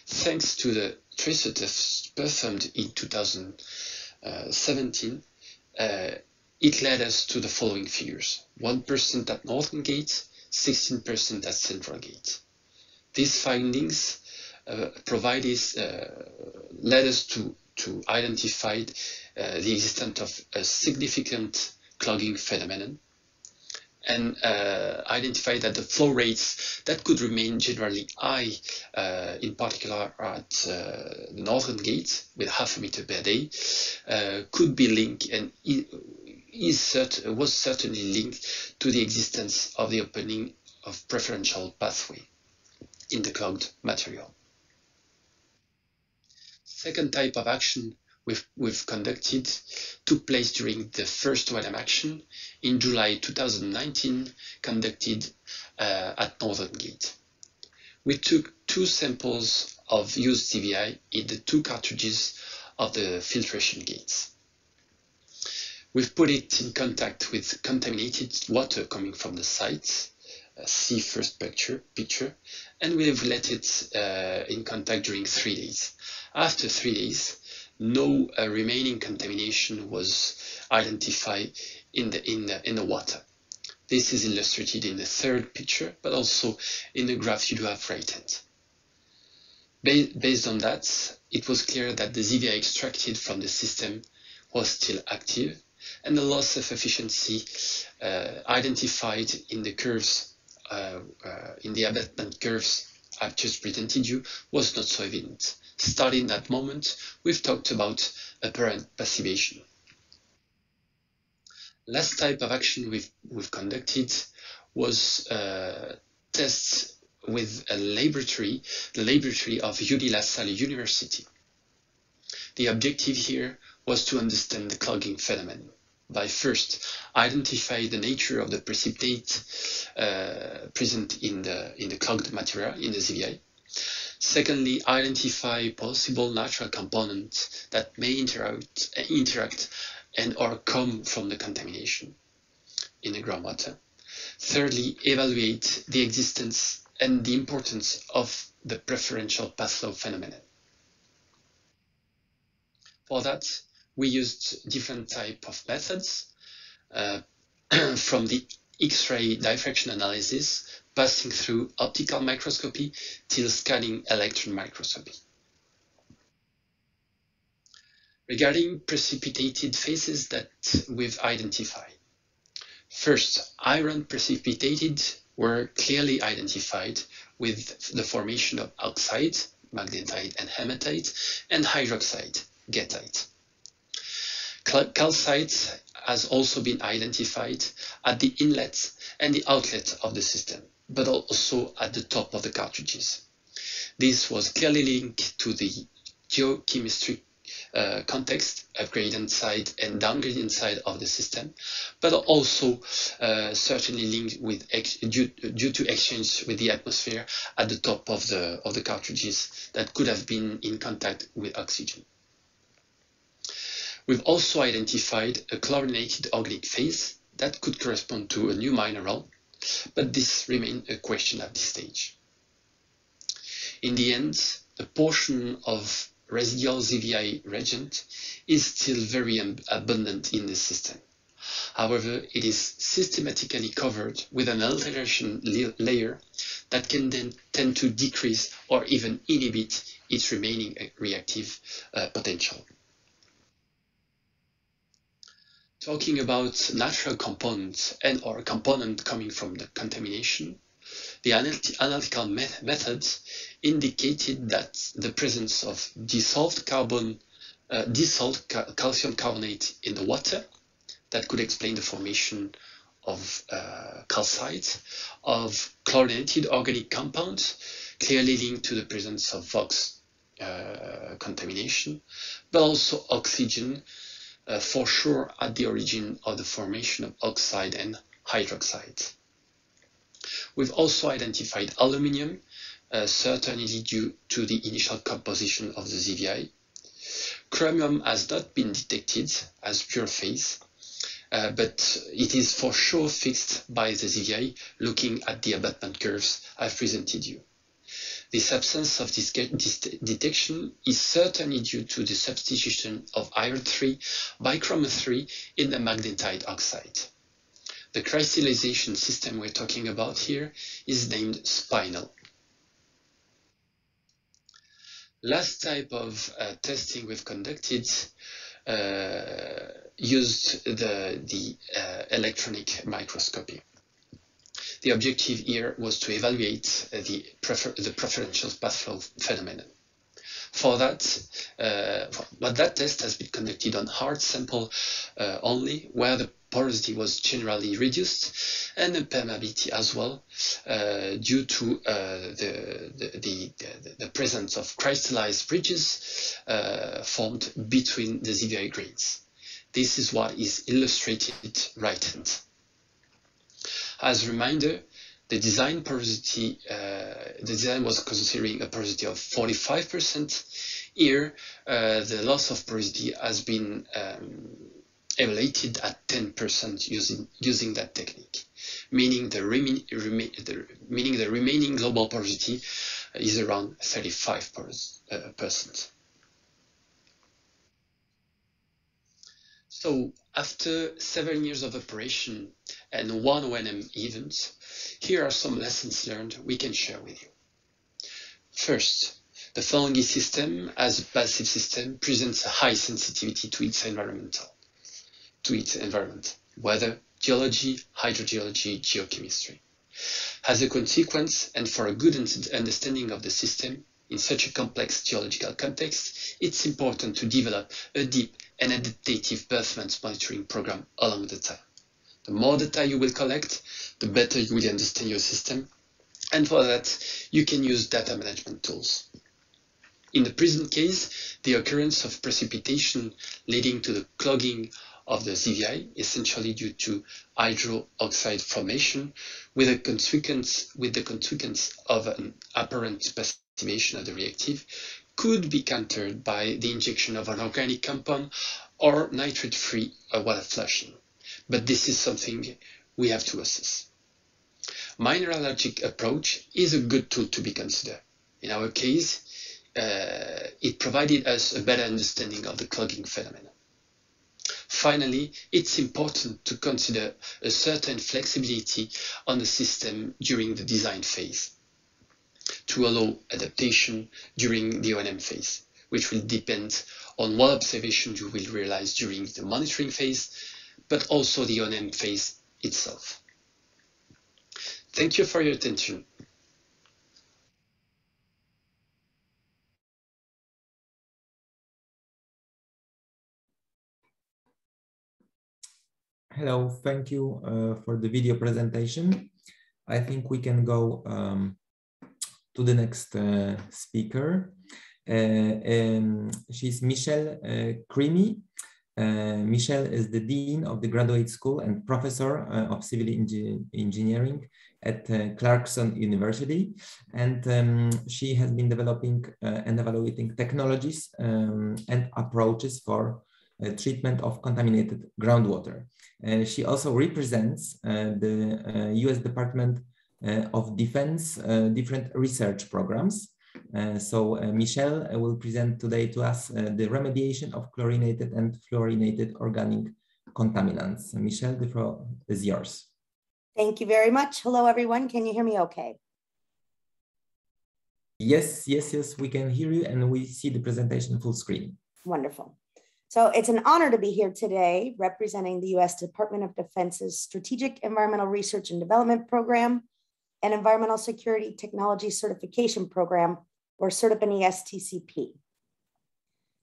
Thanks to the tracer test performed in 2017, uh, it led us to the following figures. 1% at Northern Gate, 16% at Central Gate. These findings uh, provided, uh, led us to, to identify uh, the existence of a significant clogging phenomenon and uh, identify that the flow rates that could remain generally high, uh, in particular at uh, the northern gate with half a meter per day, uh, could be linked and is cert was certainly linked to the existence of the opening of preferential pathway in the clogged material. Second type of action we've, we've conducted took place during the first OLM action in July 2019, conducted uh, at Northern Gate. We took two samples of used ZVI in the two cartridges of the filtration gates. We've put it in contact with contaminated water coming from the site, uh, see first picture, picture, and we've let it uh, in contact during three days. After three days, no uh, remaining contamination was identified in the, in, the, in the water. This is illustrated in the third picture, but also in the graph you do have right hand. Based on that, it was clear that the ZVI extracted from the system was still active, and the loss of efficiency uh, identified in the curves, uh, uh, in the abatement curves I've just presented you, was not so evident. Starting that moment, we've talked about apparent passivation. Last type of action we've, we've conducted was uh, tests with a laboratory, the laboratory of UD La Salle University. The objective here was to understand the clogging phenomenon by first identify the nature of the precipitate uh, present in the in the clogged material in the ZVI. Secondly, identify possible natural components that may interact, interact and or come from the contamination in the groundwater. Thirdly, evaluate the existence and the importance of the preferential path flow phenomenon. For that, we used different type of methods uh, from the X-ray diffraction analysis, passing through optical microscopy till scanning electron microscopy. Regarding precipitated phases that we've identified. First, iron precipitated were clearly identified with the formation of oxide, magnetite and hematite, and hydroxide, goethite. Calcite has also been identified at the inlet and the outlet of the system, but also at the top of the cartridges. This was clearly linked to the geochemistry uh, context, upgradient side and downgradient side of the system, but also uh, certainly linked with due, due, to exchange with the atmosphere at the top of the of the cartridges that could have been in contact with oxygen. We've also identified a chlorinated organic phase that could correspond to a new mineral, but this remains a question at this stage. In the end, a portion of residual ZVI reagent is still very abundant in the system. However, it is systematically covered with an alteration layer that can then tend to decrease or even inhibit its remaining uh, reactive uh, potential. Talking about natural components and or component coming from the contamination, the analytical methods indicated that the presence of dissolved carbon uh, dissolved ca calcium carbonate in the water that could explain the formation of uh, calcite, of chlorinated organic compounds, clearly linked to the presence of VOX uh, contamination, but also oxygen, uh, for sure at the origin of the formation of oxide and hydroxide. We've also identified aluminium, uh, certainly due to the initial composition of the ZVI. Chromium has not been detected as pure phase, uh, but it is for sure fixed by the ZVI looking at the abatement curves I've presented you. This absence of this, detection is certainly due to the substitution of iron 3 by chromium 3 in the magnetite oxide. The crystallization system we're talking about here is named spinel. Last type of uh, testing we've conducted uh, used the, the uh, electronic microscopy. The objective here was to evaluate uh, the, prefer the preferential path flow phenomenon. For that, uh, but that test has been conducted on hard sample uh, only, where the porosity was generally reduced and the permeability as well, uh, due to uh, the, the, the, the, presence of crystallized bridges uh, formed between the ZVI grains. This is what is illustrated right hand. As a reminder, the design porosity, uh, the design was considering a porosity of 45%. Here, uh, the loss of porosity has been um, evaluated at 10% using, using that technique, meaning the, remi the, meaning the remaining global porosity is around 35%. Uh, percent. So after seven years of operation and one ONM event, here are some lessons learned we can share with you. First, the fungi system as a passive system presents a high sensitivity to its environmental, to its environment, weather, geology, hydrogeology, geochemistry. As a consequence, and for a good understanding of the system, in such a complex geological context, it's important to develop a deep and adaptive performance monitoring program along the time. The more data you will collect, the better you will understand your system. And for that, you can use data management tools. In the present case, the occurrence of precipitation leading to the clogging of the ZVI, essentially due to hydroxide formation, with, a consequence, with the consequence of an apparent passivation of the reactive, could be countered by the injection of an organic compound or nitrate-free water flushing. But this is something we have to assess. Mineralogic approach is a good tool to be considered. In our case, uh, it provided us a better understanding of the clogging phenomenon. Finally, it's important to consider a certain flexibility on the system during the design phase to allow adaptation during the ONM phase, which will depend on what observations you will realize during the monitoring phase, but also the ONM phase itself. Thank you for your attention. Hello, thank you uh, for the video presentation. I think we can go um, to the next uh, speaker. Uh, um, she's Michelle uh, Crimi. Uh, Michelle is the Dean of the Graduate School and Professor uh, of Civil Engineering at uh, Clarkson University. And um, she has been developing and evaluating technologies um, and approaches for treatment of contaminated groundwater. she also represents the US Department uh, Uh, of defense uh, different research programs. Uh, so uh, Michelle uh, will present today to us the remediation of chlorinated and fluorinated organic contaminants. Michelle, the floor is yours. Thank you very much. Hello, everyone. Can you hear me okay? Yes, yes, yes, we can hear you and we see the presentation full screen. Wonderful. So it's an honor to be here today representing the US Department of Defense's Strategic Environmental Research and Development Program and Environmental Security Technology Certification Program, or SERDP ESTCP.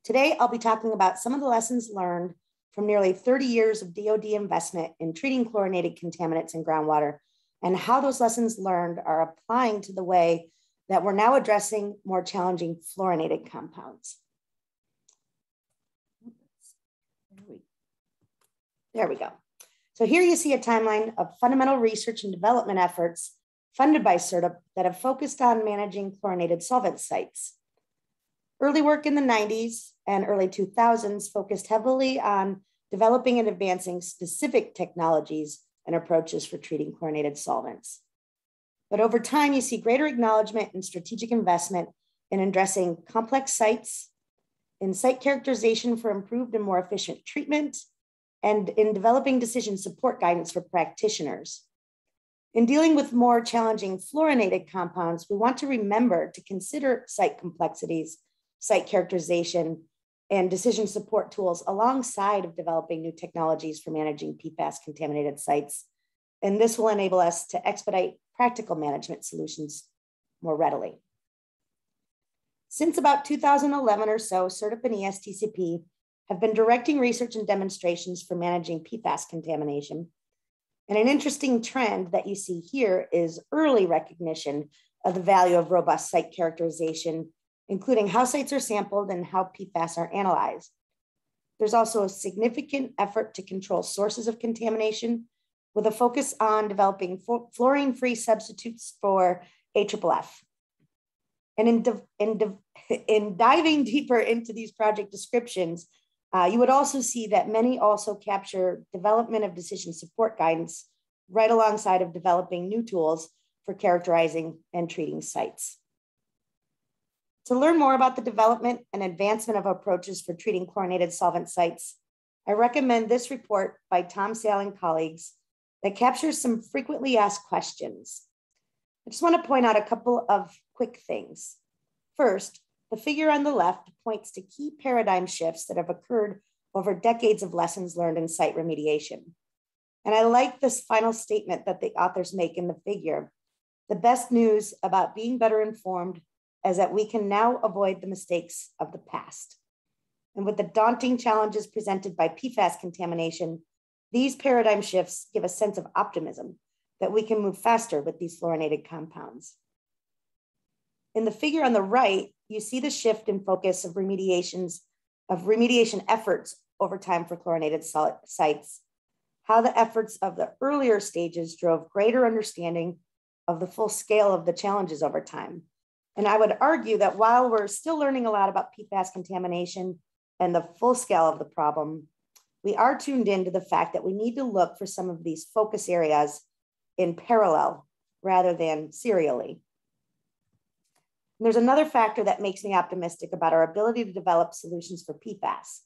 Today, I'll be talking about some of the lessons learned from nearly 30 years of DoD investment in treating chlorinated contaminants in groundwater and how those lessons learned are applying to the way that we're now addressing more challenging fluorinated compounds. There we go. So here you see a timeline of fundamental research and development efforts funded by SERDP that have focused on managing chlorinated solvent sites. Early work in the 90s and early 2000s focused heavily on developing and advancing specific technologies and approaches for treating chlorinated solvents. But over time, you see greater acknowledgement and strategic investment in addressing complex sites, in site characterization for improved and more efficient treatment, and in developing decision support guidance for practitioners. In dealing with more challenging fluorinated compounds, we want to remember to consider site complexities, site characterization, and decision support tools alongside of developing new technologies for managing PFAS contaminated sites. And this will enable us to expedite practical management solutions more readily. Since about 2011 or so, SERDP and ESTCP have been directing research and demonstrations for managing PFAS contamination. And an interesting trend that you see here is early recognition of the value of robust site characterization including how sites are sampled and how PFAS are analyzed. There's also a significant effort to control sources of contamination with a focus on developing fluorine-free substitutes for AFFF. And in, in, in, diving deeper into these project descriptions, uh, you would also see that many also capture development of decision support guidance right alongside of developing new tools for characterizing and treating sites. To learn more about the development and advancement of approaches for treating chlorinated solvent sites, I recommend this report by Tom Sale and colleagues that captures some frequently asked questions. I just want to point out a couple of quick things. First, the figure on the left points to key paradigm shifts that have occurred over decades of lessons learned in site remediation. And I like this final statement that the authors make in the figure. The best news about being better informed is that we can now avoid the mistakes of the past. And with the daunting challenges presented by PFAS contamination, these paradigm shifts give a sense of optimism that we can move faster with these fluorinated compounds. In the figure on the right, you see the shift in focus of remediations of remediation efforts over time for chlorinated sites, how the efforts of the earlier stages drove greater understanding of the full scale of the challenges over time, and I would argue that while we're still learning a lot about PFAS contamination and the full scale of the problem, we are tuned into the fact that we need to look for some of these focus areas in parallel rather than serially. And there's another factor that makes me optimistic about our ability to develop solutions for PFAS.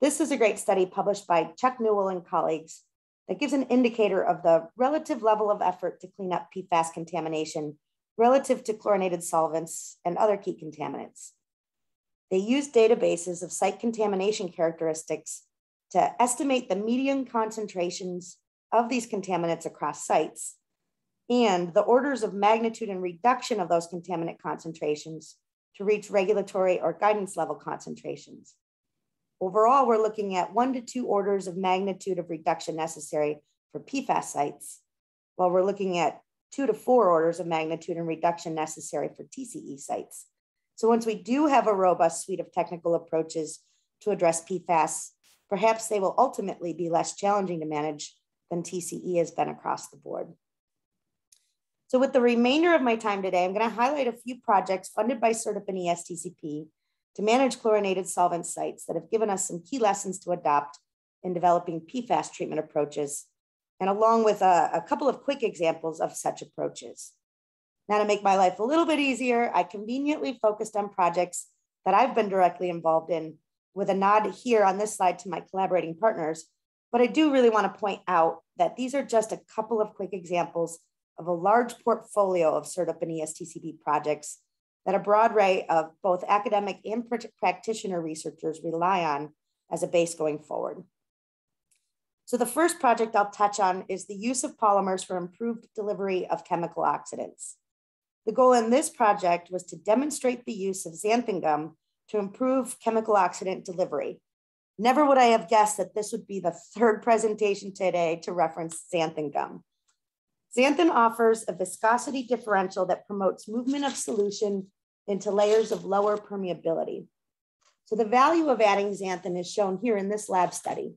This is a great study published by Chuck Newell and colleagues that gives an indicator of the relative level of effort to clean up PFAS contamination relative to chlorinated solvents and other key contaminants. They use databases of site contamination characteristics to estimate the median concentrations of these contaminants across sites and the orders of magnitude and reduction of those contaminant concentrations to reach regulatory or guidance level concentrations. Overall, we're looking at one to two orders of magnitude of reduction necessary for PFAS sites, while we're looking at two to four orders of magnitude and reduction necessary for TCE sites. So once we do have a robust suite of technical approaches to address PFAS, perhaps they will ultimately be less challenging to manage than TCE has been across the board. So with the remainder of my time today, I'm gonna highlight a few projects funded by SERDP and ESTCP to manage chlorinated solvent sites that have given us some key lessons to adopt in developing PFAS treatment approaches and along with a, a couple of quick examples of such approaches. Now to make my life a little bit easier, I conveniently focused on projects that I've been directly involved in with a nod here on this slide to my collaborating partners. But I do really want to point out that these are just a couple of quick examples of a large portfolio of SERDP and ESTCP projects that a broad array of both academic and practitioner researchers rely on as a base going forward. So the first project I'll touch on is the use of polymers for improved delivery of chemical oxidants. The goal in this project was to demonstrate the use of xanthan gum to improve chemical oxidant delivery. Never would I have guessed that this would be the third presentation today to reference xanthan gum. Xanthan offers a viscosity differential that promotes movement of solution into layers of lower permeability. So the value of adding xanthan is shown here in this lab study.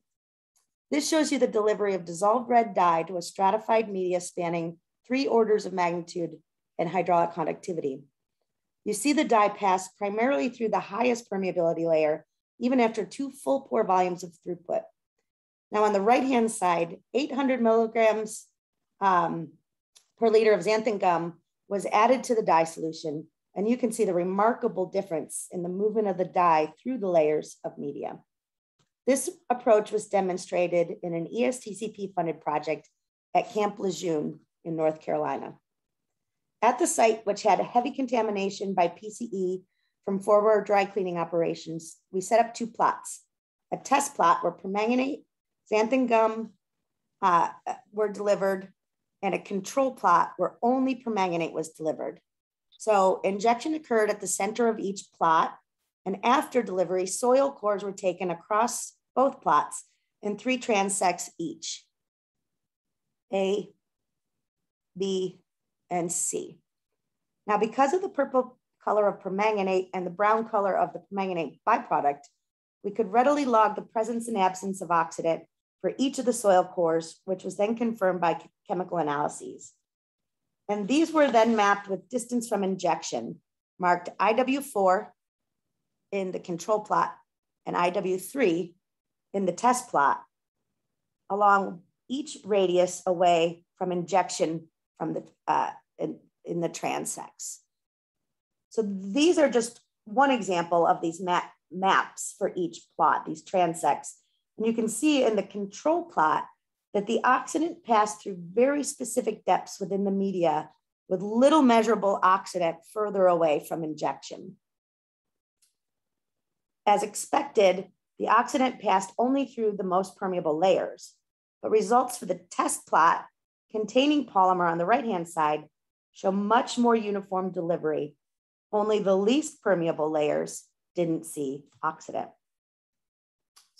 This shows you the delivery of dissolved red dye to a stratified media spanning three orders of magnitude in hydraulic conductivity. You see the dye pass primarily through the highest permeability layer, even after two full pore volumes of throughput. Now on the right-hand side, 800 milligrams um, per liter of xanthan gum was added to the dye solution, and you can see the remarkable difference in the movement of the dye through the layers of media. This approach was demonstrated in an ESTCP funded project at Camp Lejeune in North Carolina. At the site, which had a heavy contamination by PCE from former dry cleaning operations, we set up two plots. A test plot where permanganate, xanthan gum uh, were delivered, and a control plot where only permanganate was delivered. So injection occurred at the center of each plot, and after delivery, soil cores were taken across both plots in three transects each. A, B, and C. Now, because of the purple color of permanganate and the brown color of the permanganate byproduct, we could readily log the presence and absence of oxidant for each of the soil cores, which was then confirmed by chemical analyses. And these were then mapped with distance from injection, marked IW4 in the control plot and IW3 in the test plot, along each radius away from injection from the uh, in, in the transects. So these are just one example of these map, maps for each plot, these transects. And you can see in the control plot that the oxidant passed through very specific depths within the media with little measurable oxidant further away from injection. As expected, the oxidant passed only through the most permeable layers, but results for the test plot containing polymer on the right-hand side show much more uniform delivery. Only the least permeable layers didn't see oxidant.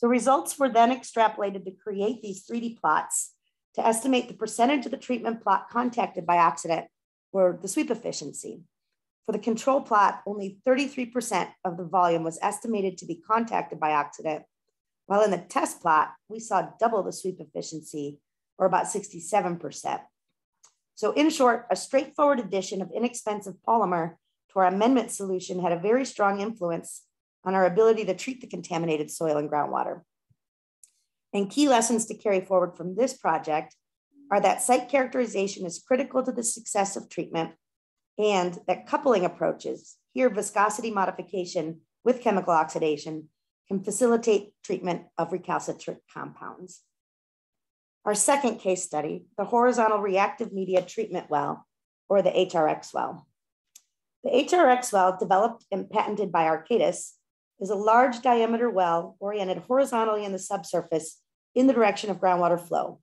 So results were then extrapolated to create these 3D plots to estimate the percentage of the treatment plot contacted by oxidant or the sweep efficiency. For the control plot, only 33% of the volume was estimated to be contacted by oxidant, while in the test plot, we saw double the sweep efficiency or about 67%. So in short, a straightforward addition of inexpensive polymer to our amendment solution had a very strong influence on our ability to treat the contaminated soil and groundwater. And key lessons to carry forward from this project are that site characterization is critical to the success of treatment and that coupling approaches, here viscosity modification with chemical oxidation, can facilitate treatment of recalcitrant compounds. Our second case study, the horizontal reactive media treatment well, or the HRX well. The HRX well, developed and patented by Arcadis, is a large diameter well oriented horizontally in the subsurface in the direction of groundwater flow.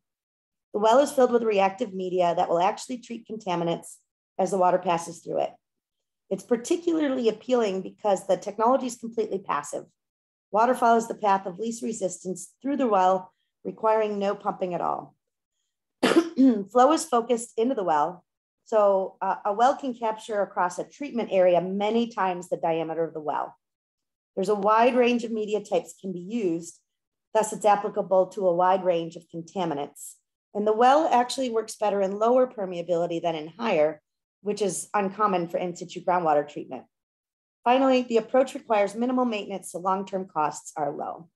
The well is filled with reactive media that will actually treat contaminants as the water passes through it. It's particularly appealing because the technology is completely passive. Water follows the path of least resistance through the well requiring no pumping at all. Flow is focused into the well. So uh, a well can capture across a treatment area many times the diameter of the well. There's a wide range of media types can be used. Thus it's applicable to a wide range of contaminants. And the well actually works better in lower permeability than in higher, which is uncommon for in situ groundwater treatment. Finally, the approach requires minimal maintenance, so long-term costs are low.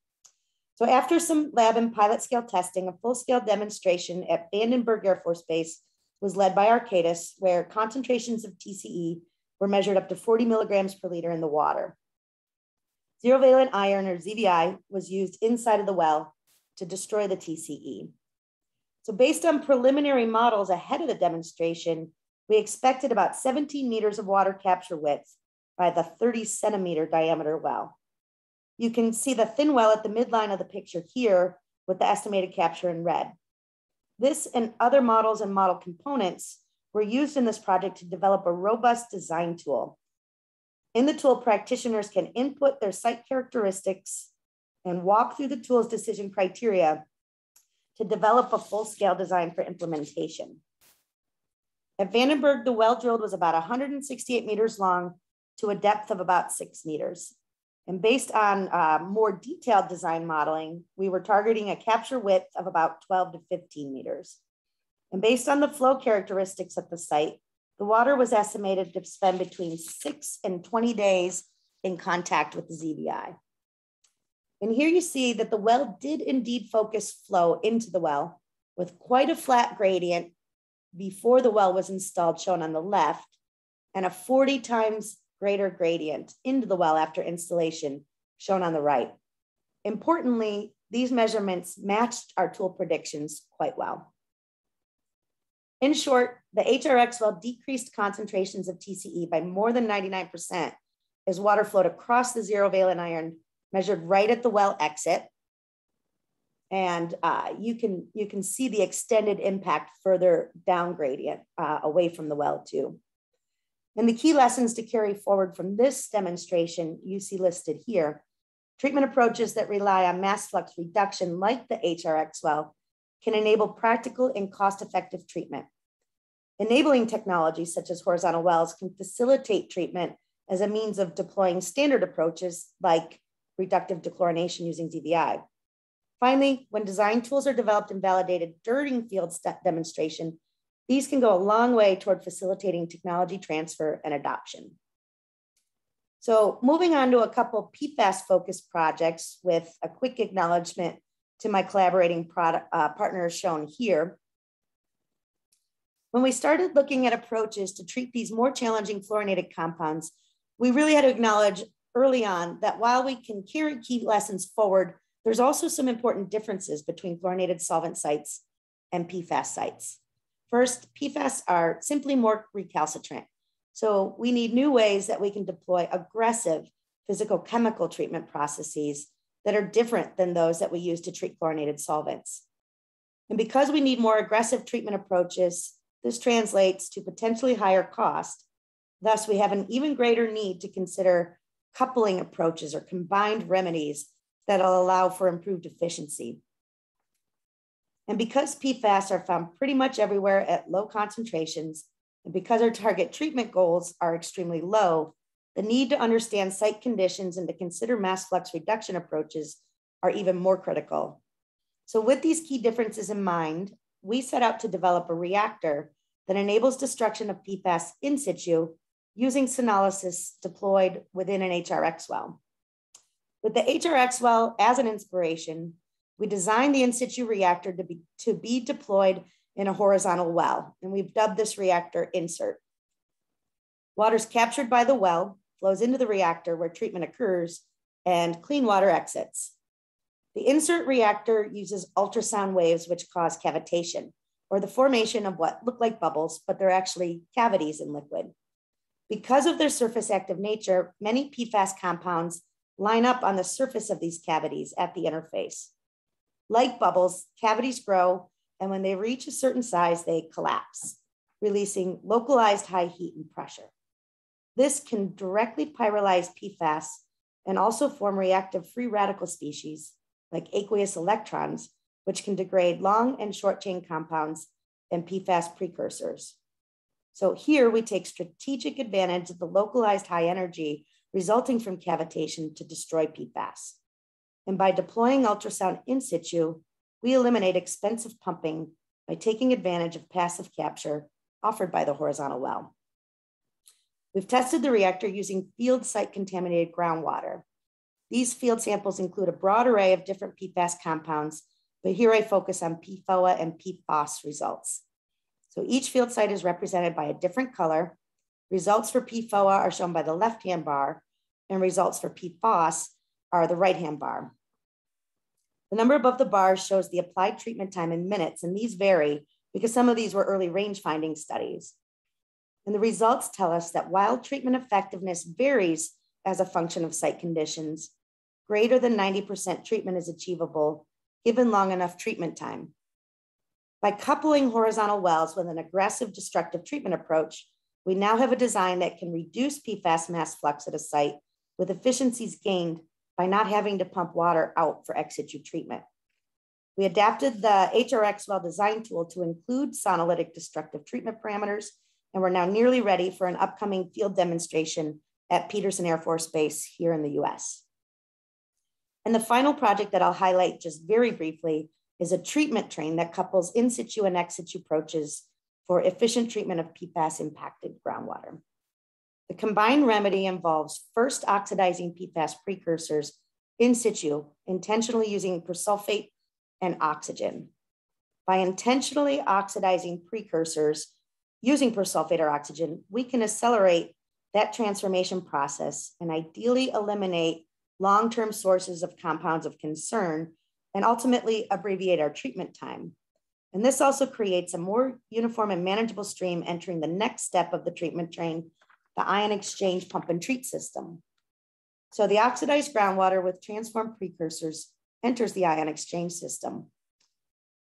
So after some lab and pilot scale testing, a full scale demonstration at Vandenberg Air Force Base was led by Arcadis, where concentrations of TCE were measured up to 40 milligrams per liter in the water. Zero valent iron or ZVI was used inside of the well to destroy the TCE. So based on preliminary models ahead of the demonstration, we expected about 17 meters of water capture width by the 30 centimeter diameter well. You can see the thin well at the midline of the picture here with the estimated capture in red. This and other models and model components were used in this project to develop a robust design tool. In the tool, practitioners can input their site characteristics and walk through the tool's decision criteria to develop a full-scale design for implementation. At Vandenberg, the well drilled was about 168 meters long to a depth of about six meters. And based on uh, more detailed design modeling, we were targeting a capture width of about 12 to 15 meters. And based on the flow characteristics at the site, the water was estimated to spend between six and 20 days in contact with the ZVI. And here you see that the well did indeed focus flow into the well with quite a flat gradient before the well was installed, shown on the left, and a 40 times greater gradient into the well after installation, shown on the right. Importantly, these measurements matched our tool predictions quite well. In short, the HRX well decreased concentrations of TCE by more than 99% as water flowed across the zero valent iron measured right at the well exit. And uh, you, can, you can see the extended impact further down gradient uh, away from the well too. And the key lessons to carry forward from this demonstration you see listed here. Treatment approaches that rely on mass flux reduction like the HRX well can enable practical and cost-effective treatment. Enabling technologies such as horizontal wells can facilitate treatment as a means of deploying standard approaches like reductive dechlorination using ZVI. Finally, when design tools are developed and validated during field demonstration, these can go a long way toward facilitating technology transfer and adoption. So moving on to a couple PFAS focused projects with a quick acknowledgement to my collaborating product, uh, partners shown here. When we started looking at approaches to treat these more challenging fluorinated compounds, we really had to acknowledge early on that while we can carry key lessons forward, there's also some important differences between fluorinated solvent sites and PFAS sites. First, PFAS are simply more recalcitrant. So we need new ways that we can deploy aggressive physical chemical treatment processes that are different than those that we use to treat fluorinated solvents. And because we need more aggressive treatment approaches, this translates to potentially higher cost. Thus, we have an even greater need to consider coupling approaches or combined remedies that'll allow for improved efficiency. And because PFAS are found pretty much everywhere at low concentrations, and because our target treatment goals are extremely low, the need to understand site conditions and to consider mass flux reduction approaches are even more critical. So with these key differences in mind, we set out to develop a reactor that enables destruction of PFAS in situ using Sonolysis deployed within an HRX well. With the HRX well as an inspiration, we designed the in situ reactor to be, to be deployed in a horizontal well, and we've dubbed this reactor insert. Water is captured by the well, flows into the reactor where treatment occurs, and clean water exits. The insert reactor uses ultrasound waves which cause cavitation, or the formation of what look like bubbles, but they're actually cavities in liquid. Because of their surface active nature, many PFAS compounds line up on the surface of these cavities at the interface. Like bubbles, cavities grow, and when they reach a certain size, they collapse, releasing localized high heat and pressure. This can directly pyrolyze PFAS and also form reactive free radical species like aqueous electrons, which can degrade long and short chain compounds and PFAS precursors. So here we take strategic advantage of the localized high energy resulting from cavitation to destroy PFAS. And by deploying ultrasound in situ, we eliminate expensive pumping by taking advantage of passive capture offered by the horizontal well. We've tested the reactor using field site contaminated groundwater. These field samples include a broad array of different PFAS compounds, but here I focus on PFOA and PFOS results. So each field site is represented by a different color. Results for PFOA are shown by the left-hand bar, and results for PFOS are the right-hand bar. The number above the bars shows the applied treatment time in minutes, and these vary because some of these were early range finding studies. And the results tell us that while treatment effectiveness varies as a function of site conditions, greater than 90% treatment is achievable given long enough treatment time. By coupling horizontal wells with an aggressive destructive treatment approach, we now have a design that can reduce PFAS mass flux at a site with efficiencies gained by not having to pump water out for ex situ treatment. We adapted the HRX well design tool to include sonolytic destructive treatment parameters, and we're now nearly ready for an upcoming field demonstration at Peterson Air Force Base here in the US. And the final project that I'll highlight just very briefly is a treatment train that couples in situ and ex situ approaches for efficient treatment of PFAS impacted groundwater. The combined remedy involves first oxidizing PFAS precursors in situ, intentionally using persulfate and oxygen. By intentionally oxidizing precursors using persulfate or oxygen, we can accelerate that transformation process and ideally eliminate long-term sources of compounds of concern and ultimately abbreviate our treatment time. And this also creates a more uniform and manageable stream entering the next step of the treatment train, the ion exchange pump and treat system. So the oxidized groundwater with transformed precursors enters the ion exchange system.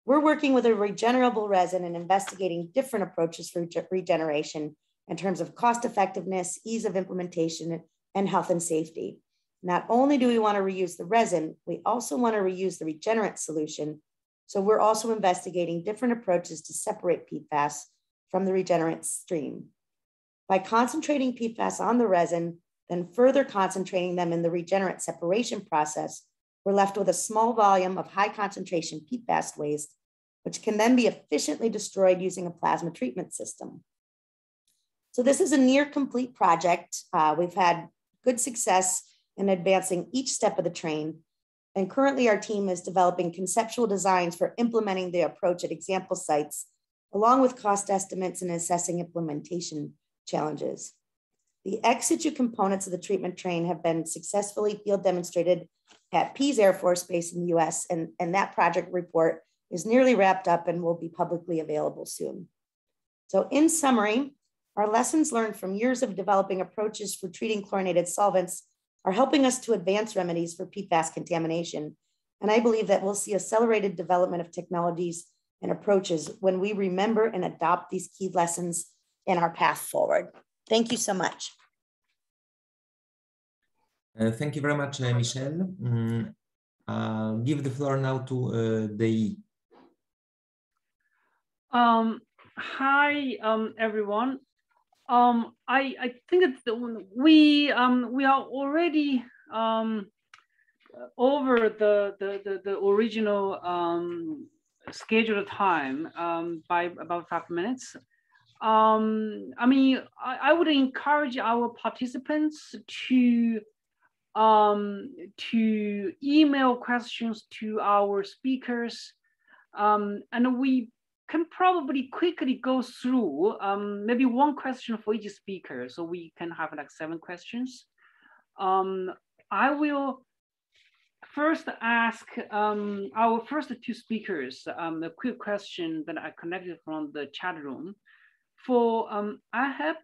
We're working with a regenerable resin and investigating different approaches for regeneration in terms of cost effectiveness, ease of implementation, and health and safety. Not only do we want to reuse the resin, we also want to reuse the regenerant solution. So we're also investigating different approaches to separate PFAS from the regenerant stream. By concentrating PFAS on the resin, then further concentrating them in the regenerant separation process, we're left with a small volume of high concentration PFAS waste, which can then be efficiently destroyed using a plasma treatment system. So this is a near complete project. Uh, we've had good success in advancing each step of the train. And currently our team is developing conceptual designs for implementing the approach at example sites, along with cost estimates and assessing implementation challenges. The ex situ components of the treatment train have been successfully field demonstrated at Pease Air Force Base in the US, and, and that project report is nearly wrapped up and will be publicly available soon. So in summary, our lessons learned from years of developing approaches for treating chlorinated solvents are helping us to advance remedies for PFAS contamination. And I believe that we'll see accelerated development of technologies and approaches when we remember and adopt these key lessons in our path forward. Thank you so much. Uh, thank you very much, uh, Michelle. Mm, I'll give the floor now to uh, Deyi. Um, hi, um, everyone. Um, I, I think it's the, we um, we are already um, over the, the, the, the original um, scheduled time um, by about five minutes. Um, I mean, I, I would encourage our participants to um, to email questions to our speakers. Um, and we can probably quickly go through um, maybe one question for each speaker. So we can have like seven questions. Um, I will first ask um, our first two speakers um, a quick question that I connected from the chat room. For um, Ahab,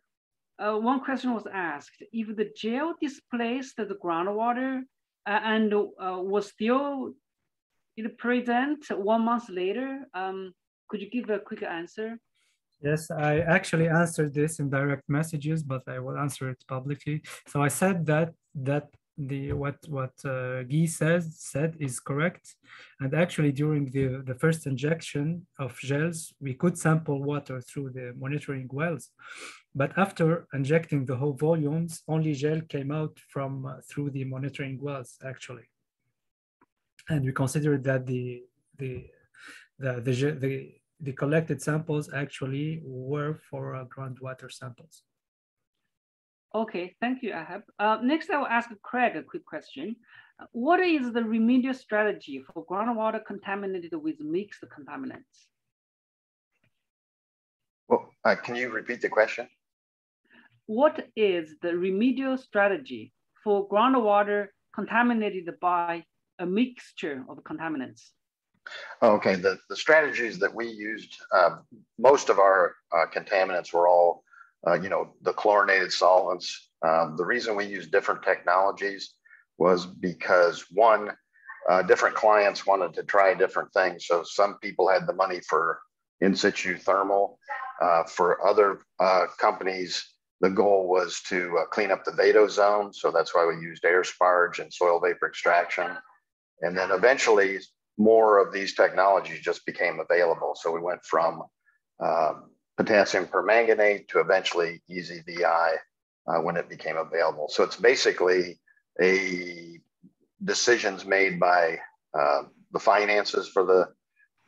uh, one question was asked, if the gel displaced the groundwater uh, and uh, was still it present one month later, um, could you give a quick answer? Yes, I actually answered this in direct messages, but I will answer it publicly. So I said that that the what what uh, Guy says said is correct, and actually during the the first injection of gels, we could sample water through the monitoring wells, but after injecting the whole volumes, only gel came out from uh, through the monitoring wells actually, and we considered that the the the the, the, the collected samples actually were for uh, groundwater samples. Okay, thank you, Ahab. Uh, next, I will ask Craig a quick question. What is the remedial strategy for groundwater contaminated with mixed contaminants? Well, uh, can you repeat the question? What is the remedial strategy for groundwater contaminated by a mixture of contaminants? Okay, the, the strategies that we used, uh, most of our uh, contaminants were all, uh, you know, the chlorinated solvents. Um, the reason we used different technologies was because one, uh, different clients wanted to try different things. So some people had the money for in situ thermal, Uh, for other uh, companies, the goal was to clean up the vadose zone. So that's why we used air sparge and soil vapor extraction. And then eventually more of these technologies just became available. So we went from um, potassium permanganate to eventually EZVI uh, when it became available. So it's basically a decisions made by uh, the finances for the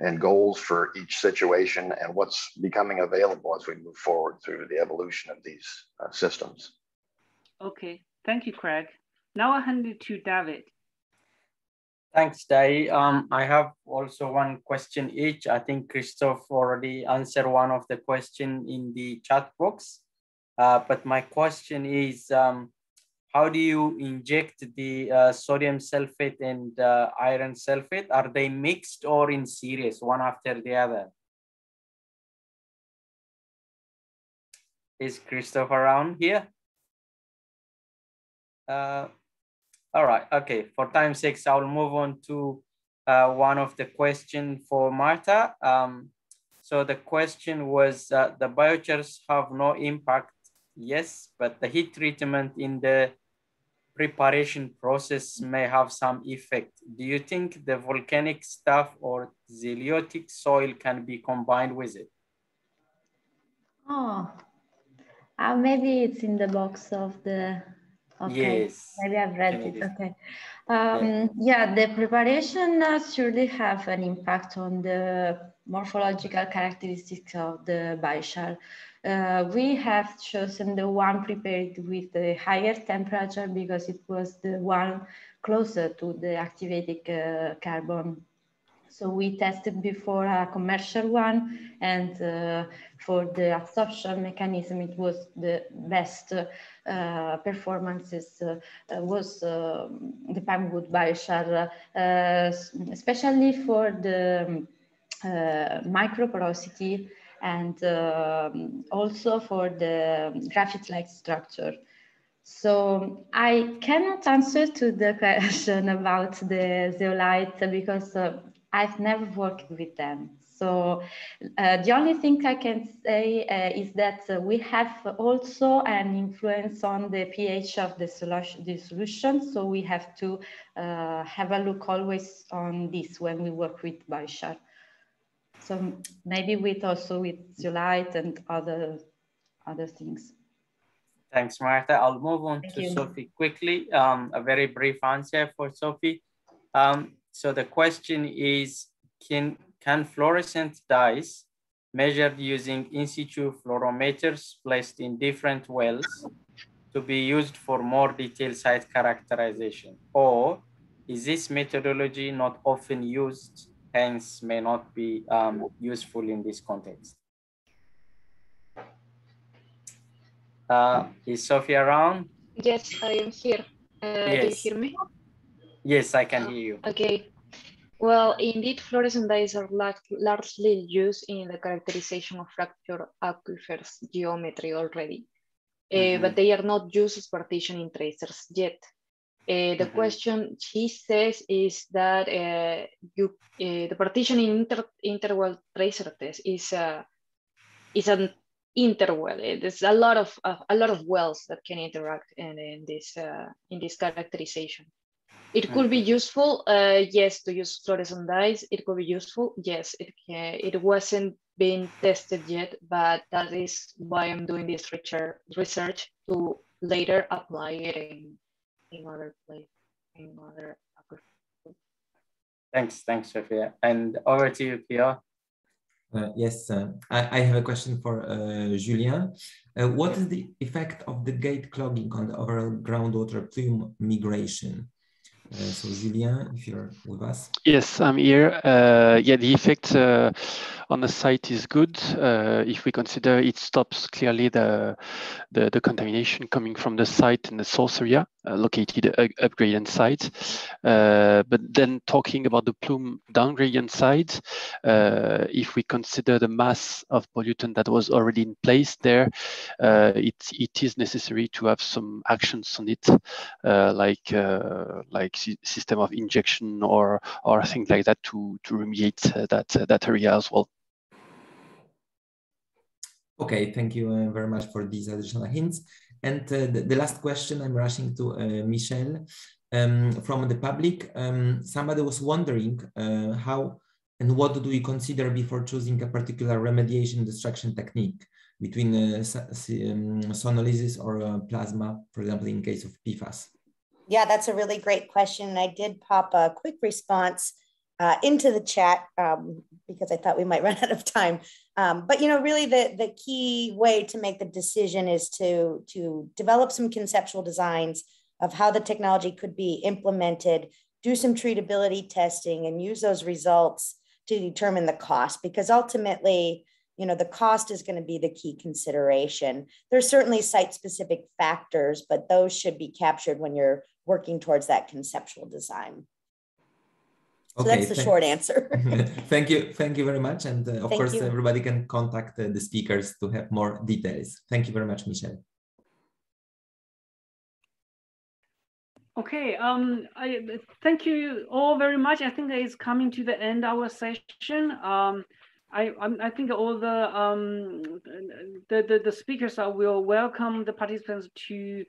and goals for each situation and what's becoming available as we move forward through the evolution of these uh, systems. Okay, thank you, Craig. Now I hand it to David. Thanks, Deyi. Um, I have also one question each. I think Christoph already answered one of the question in the chat box. Uh, but my question is, um, how do you inject the uh, sodium sulfate and uh, iron sulfate? Are they mixed or in series, one after the other? Is Christoph around here? Uh, all right, okay. For time's sake, I'll move on to uh, one of the question for Marta. Um, so the question was, uh, the biochars have no impact yes, but the heat treatment in the preparation process may have some effect. Do you think the volcanic stuff or zeolitic soil can be combined with it? Oh, uh, maybe it's in the box of the, okay. Yes. Maybe I've read it, okay. Um, yeah. yeah. the preparation uh, surely have an impact on the morphological characteristics of the biochar. Uh, we have chosen the one prepared with the higher temperature because it was the one closer to the activated uh, carbon. So we tested before a commercial one and uh, for the absorption mechanism, it was the best uh, performances uh, was um, the pinewood biochar, uh, especially for the um, micro and um, also for the graphite-like structure. So I cannot answer to the question about the zeolite because uh, I've never worked with them. So uh, the only thing I can say uh, is that uh, we have also an influence on the pH of the, solution. The solution so we have to uh, have a look always on this when we work with biochar. So maybe with also with zeolite and other other things. Thanks, Martha. I'll move on Thank to you. Sophie quickly. Um, a very brief answer for Sophie. Um, so the question is, can, can fluorescent dyes measured using in situ fluorometers placed in different wells to be used for more detailed site characterization? Or is this methodology not often used hence may not be um, useful in this context. Uh, is Sophie around? Yes, I am here. Uh, yes. Do you hear me? Yes, I can hear you. Okay. Well, indeed, fluorescent dyes are largely used in the characterization of fracture aquifers geometry already, mm -hmm. uh, but they are not used as partitioning tracers yet. Uh, the mm -hmm. question she says is that uh, you uh, the partitioning inter interwell tracer test is uh, is an interwell. There's a lot of a lot of wells that can interact in, in this uh, in this characterization. It could be useful, uh, yes, to use fluorescent dyes. It could be useful, yes. It can, it wasn't being tested yet, but that is why I'm doing this research research to later apply it in in other place, in other. Thanks, thanks, Sophia. And over to you, Pierre. Uh, yes, uh, I, I, have a question for uh, Julien. Uh, what is the effect of the gate clogging on the overall groundwater plume migration? Uh, so Julien, if you're with us. Yes, I'm here. Uh, yeah, the effect uh, on the site is good. Uh, if we consider it stops clearly the, the, the contamination coming from the site in the source area, uh, located up gradient site. Uh, but then talking about the plume down gradient side, if we consider the mass of pollutant that was already in place there, it, it is necessary to have some actions on it, like like system of injection or or things like that to to remediate that that area as well. Okay, thank you uh, very much for these additional hints. And uh, the, the, last question, I'm rushing to uh, Michelle um, from the public. Um, somebody was wondering uh, how and what do we consider before choosing a particular remediation destruction technique between uh, um, sonolysis or uh, plasma, for example, in case of PFAS? Yeah, that's a really great question. I did pop a quick response uh, into the chat um, because I thought we might run out of time. Um, but you know, really, the the key way to make the decision is to to develop some conceptual designs of how the technology could be implemented, do some treatability testing, and use those results to determine the cost. Because ultimately, you know, the cost is going to be the key consideration. There's certainly site-specific factors, but those should be captured when you're working towards that conceptual design. So okay, that's the short answer. thank you. Thank you very much. And uh, of thank course, you. everybody can contact uh, the speakers to have more details. Thank you very much, Michelle. Okay, um, I thank you all very much. I think it's coming to the end of our session. Um, I, I think all the, um, the, the, the speakers are, will welcome the participants to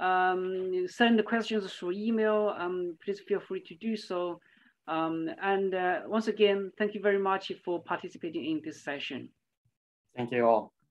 um, send the questions through email. Um, please feel free to do so. Um, and uh, once again, thank you very much for participating in this session. Thank you all.